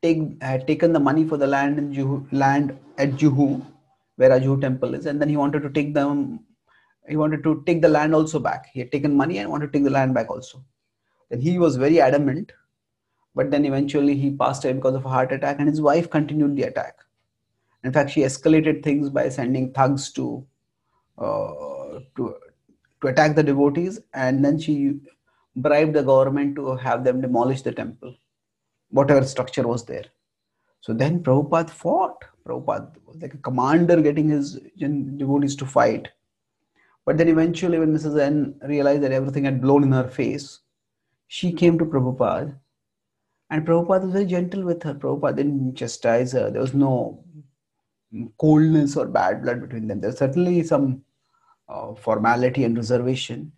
take had taken the money for the land in Juhu, land at Juhu where temple is, and then he wanted to take them. He wanted to take the land also back. He had taken money and wanted to take the land back also. Then he was very adamant but then eventually he passed away because of a heart attack, and his wife continued the attack. In fact, she escalated things by sending thugs to uh, to to attack the devotees, and then she bribed the government to have them demolish the temple, whatever structure was there. So then Prabhupada fought. Prabhupada was like a commander getting his devotees to fight. But then eventually, when Mrs. N realized that everything had blown in her face, she came to Prabhupada. And Prabhupada was very gentle with her. Prabhupada didn't chastise her. There was no coldness or bad blood between them. There's certainly some uh, formality and reservation.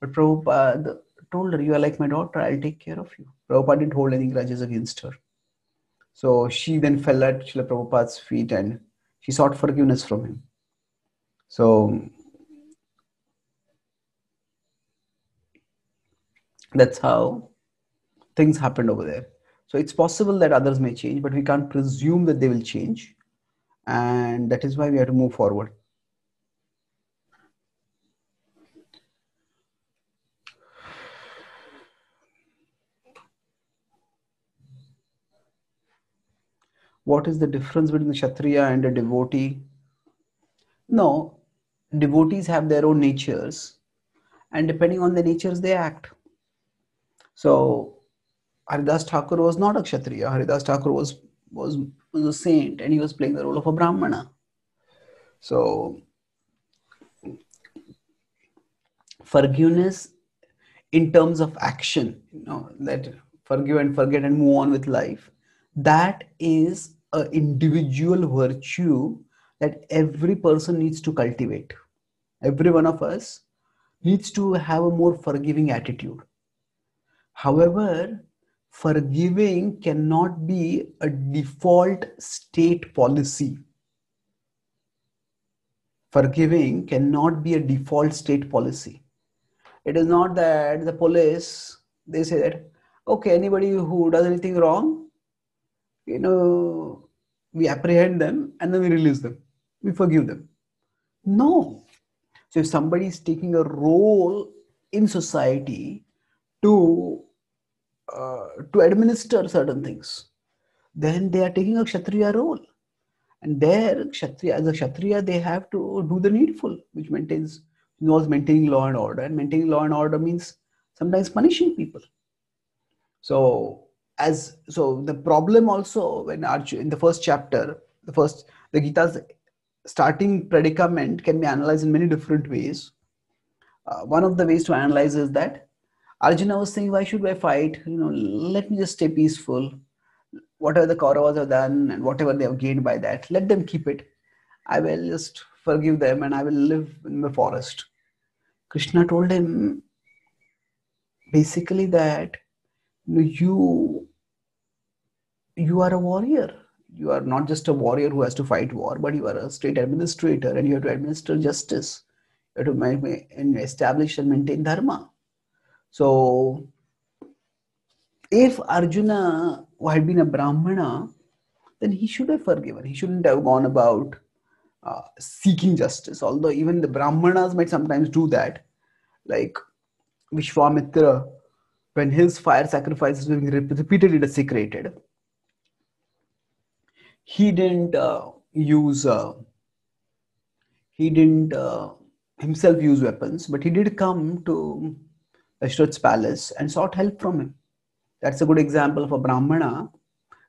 But Prabhupada told her, You are like my daughter, I'll take care of you. Prabhupada didn't hold any grudges against her. So she then fell at Srila Prabhupada's feet and she sought forgiveness from him. So that's how things happened over there. So it's possible that others may change, but we can't presume that they will change. And that is why we have to move forward. What is the difference between the Kshatriya and a devotee? No, devotees have their own natures, and depending on the natures, they act. So, Haridas Thakur was not a Kshatriya. Haridas Thakur was, was, was a saint and he was playing the role of a Brahmana. So, forgiveness in terms of action, you know, that forgive and forget and move on with life that is an individual virtue that every person needs to cultivate. Every one of us needs to have a more forgiving attitude. However, forgiving cannot be a default state policy. Forgiving cannot be a default state policy. It is not that the police, they say that, okay, anybody who does anything wrong, you know, we apprehend them and then we release them. We forgive them. No. So if somebody is taking a role in society to uh, to administer certain things, then they are taking a kshatriya role. And there, kshatriya, as a kshatriya, they have to do the needful, which maintains involves maintaining law and order. And maintaining law and order means sometimes punishing people. So as so the problem also when Arjun, in the first chapter the first the gita's starting predicament can be analyzed in many different ways. Uh, one of the ways to analyze is that arjuna was saying why should i fight? You know let me just stay peaceful. Whatever the kauravas have done and whatever they have gained by that let them keep it. I will just forgive them and i will live in the forest. Krishna told him basically that you know, you are a warrior. You are not just a warrior who has to fight war, but you are a state administrator and you have to administer justice. You have to make, establish and maintain dharma. So, if Arjuna had been a Brahmana, then he should have forgiven. He shouldn't have gone about uh, seeking justice. Although even the Brahmanas might sometimes do that, like Vishwamitra, when his fire sacrifices were repeatedly desecrated, he didn't uh, use uh, he didn't uh, himself use weapons but he did come to Dashrath's palace and sought help from him. That's a good example of a brahmana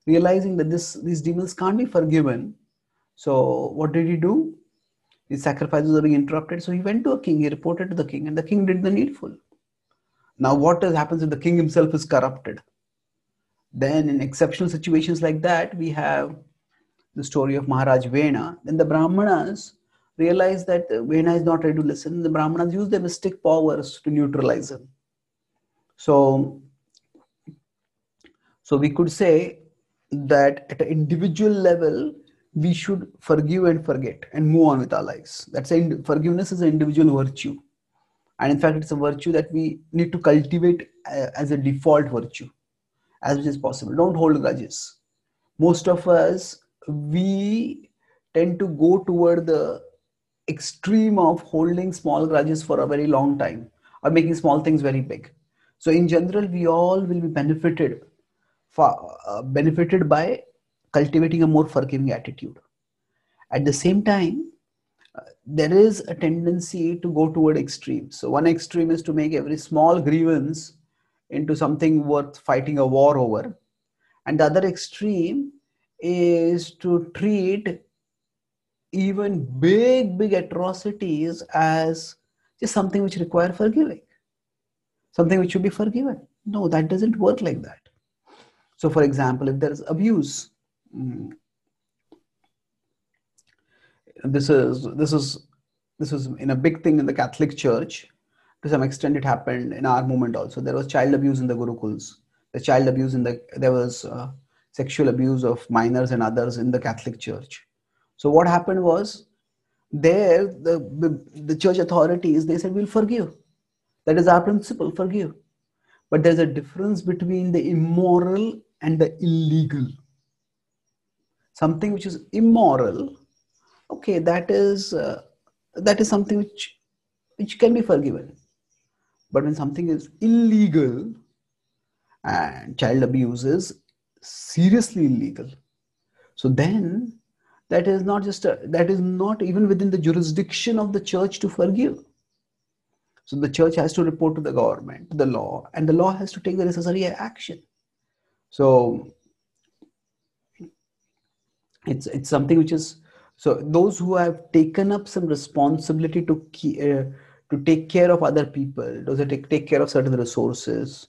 realizing that this these demons can't be forgiven. So what did he do? His sacrifices are being interrupted so he went to a king. He reported to the king and the king did the needful. Now what happens if the king himself is corrupted? Then in exceptional situations like that we have the story of Maharaj Vena, then the Brahmanas realized that Vena is not ready to listen. The Brahmanas use their mystic powers to neutralize him. So, so we could say that at an individual level, we should forgive and forget and move on with our lives. That's a, forgiveness is an individual virtue. And in fact, it's a virtue that we need to cultivate uh, as a default virtue as much as possible. Don't hold grudges. Most of us we tend to go toward the extreme of holding small grudges for a very long time or making small things very big. So, in general, we all will be benefited uh, benefited by cultivating a more forgiving attitude. At the same time, uh, there is a tendency to go toward extremes. So, one extreme is to make every small grievance into something worth fighting a war over, and the other extreme is to treat even big, big atrocities as just something which require forgiving, something which should be forgiven. No, that doesn't work like that. So, for example, if there is abuse, mm, this is this is this is in a big thing in the Catholic Church. To some extent, it happened in our movement also. There was child abuse in the Gurukuls. The child abuse in the there was uh, sexual abuse of minors and others in the Catholic Church. So what happened was there the the church authorities they said we'll forgive. That is our principle, forgive. But there's a difference between the immoral and the illegal. Something which is immoral okay that is uh, that is something which which can be forgiven but when something is illegal and child abuse is seriously illegal. So then that is not just a, that is not even within the jurisdiction of the church to forgive. So the church has to report to the government the law and the law has to take the necessary action. So it's it's something which is so those who have taken up some responsibility to uh, to take care of other people, those who take, take care of certain resources,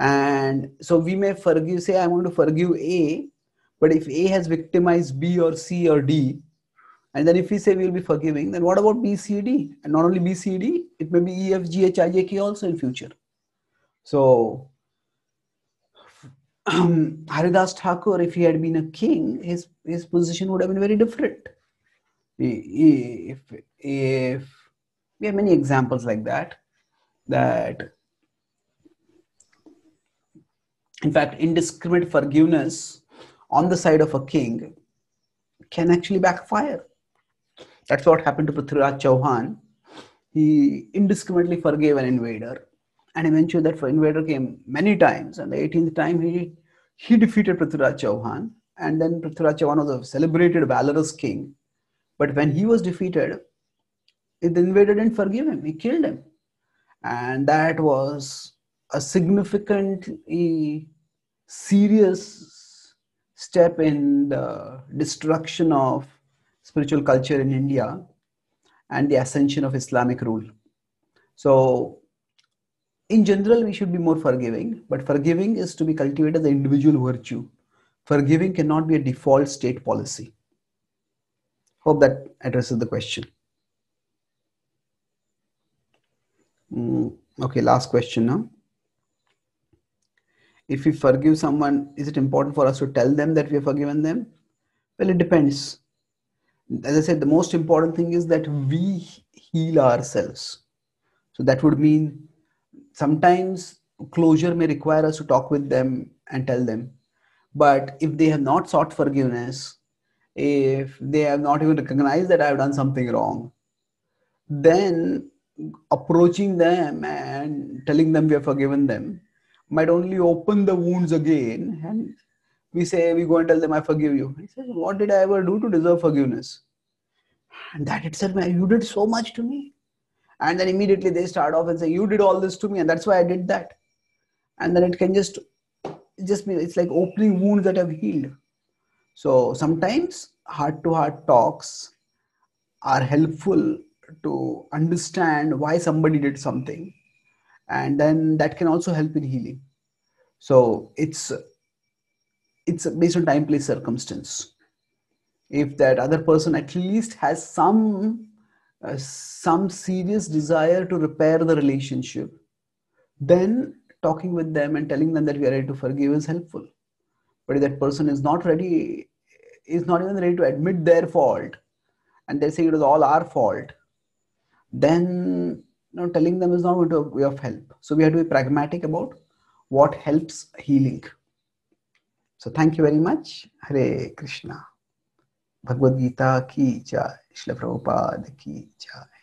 and so we may forgive. Say, I want to forgive A, but if A has victimized B or C or D, and then if we say we'll be forgiving, then what about B, C, D? And not only B, C, D, it may be E, F, G, H, I, J, K also in future. So um, Haridas Thakur, if he had been a king, his, his position would have been very different. If, if we have many examples like that, that in fact, indiscriminate forgiveness on the side of a king can actually backfire. That's what happened to Prithviraj Chauhan. He indiscriminately forgave an invader and eventually that invader came many times and the 18th time he he defeated Prithviraj Chauhan and then Prithviraj Chauhan was a celebrated valorous king but when he was defeated the invader didn't forgive him he killed him and that was a significantly serious step in the destruction of spiritual culture in India and the ascension of Islamic rule. So in general, we should be more forgiving, but forgiving is to be cultivated as an individual virtue. Forgiving cannot be a default state policy. Hope that addresses the question. Mm, okay, last question now. If we forgive someone, is it important for us to tell them that we have forgiven them? Well, it depends. As I said, the most important thing is that we heal ourselves. So that would mean sometimes closure may require us to talk with them and tell them. But if they have not sought forgiveness, if they have not even recognized that I have done something wrong, then approaching them and telling them we have forgiven them might only open the wounds again. And we say, we go and tell them, I forgive you. He says, What did I ever do to deserve forgiveness? And that itself, you did so much to me and then immediately they start off and say you did all this to me and that's why i did that and then it can just just be it's like opening wounds that have healed so sometimes heart to heart talks are helpful to understand why somebody did something and then that can also help in healing so it's it's based on time place circumstance if that other person at least has some uh, some serious desire to repair the relationship, then talking with them and telling them that we are ready to forgive is helpful. But if that person is not ready, is not even ready to admit their fault, and they say it was all our fault, then you know, telling them is not going to a way of help. So we have to be pragmatic about what helps healing. So thank you very much. Hare Krishna. Bhagavad Gita ki jai. Srila Prabhupada ki jai.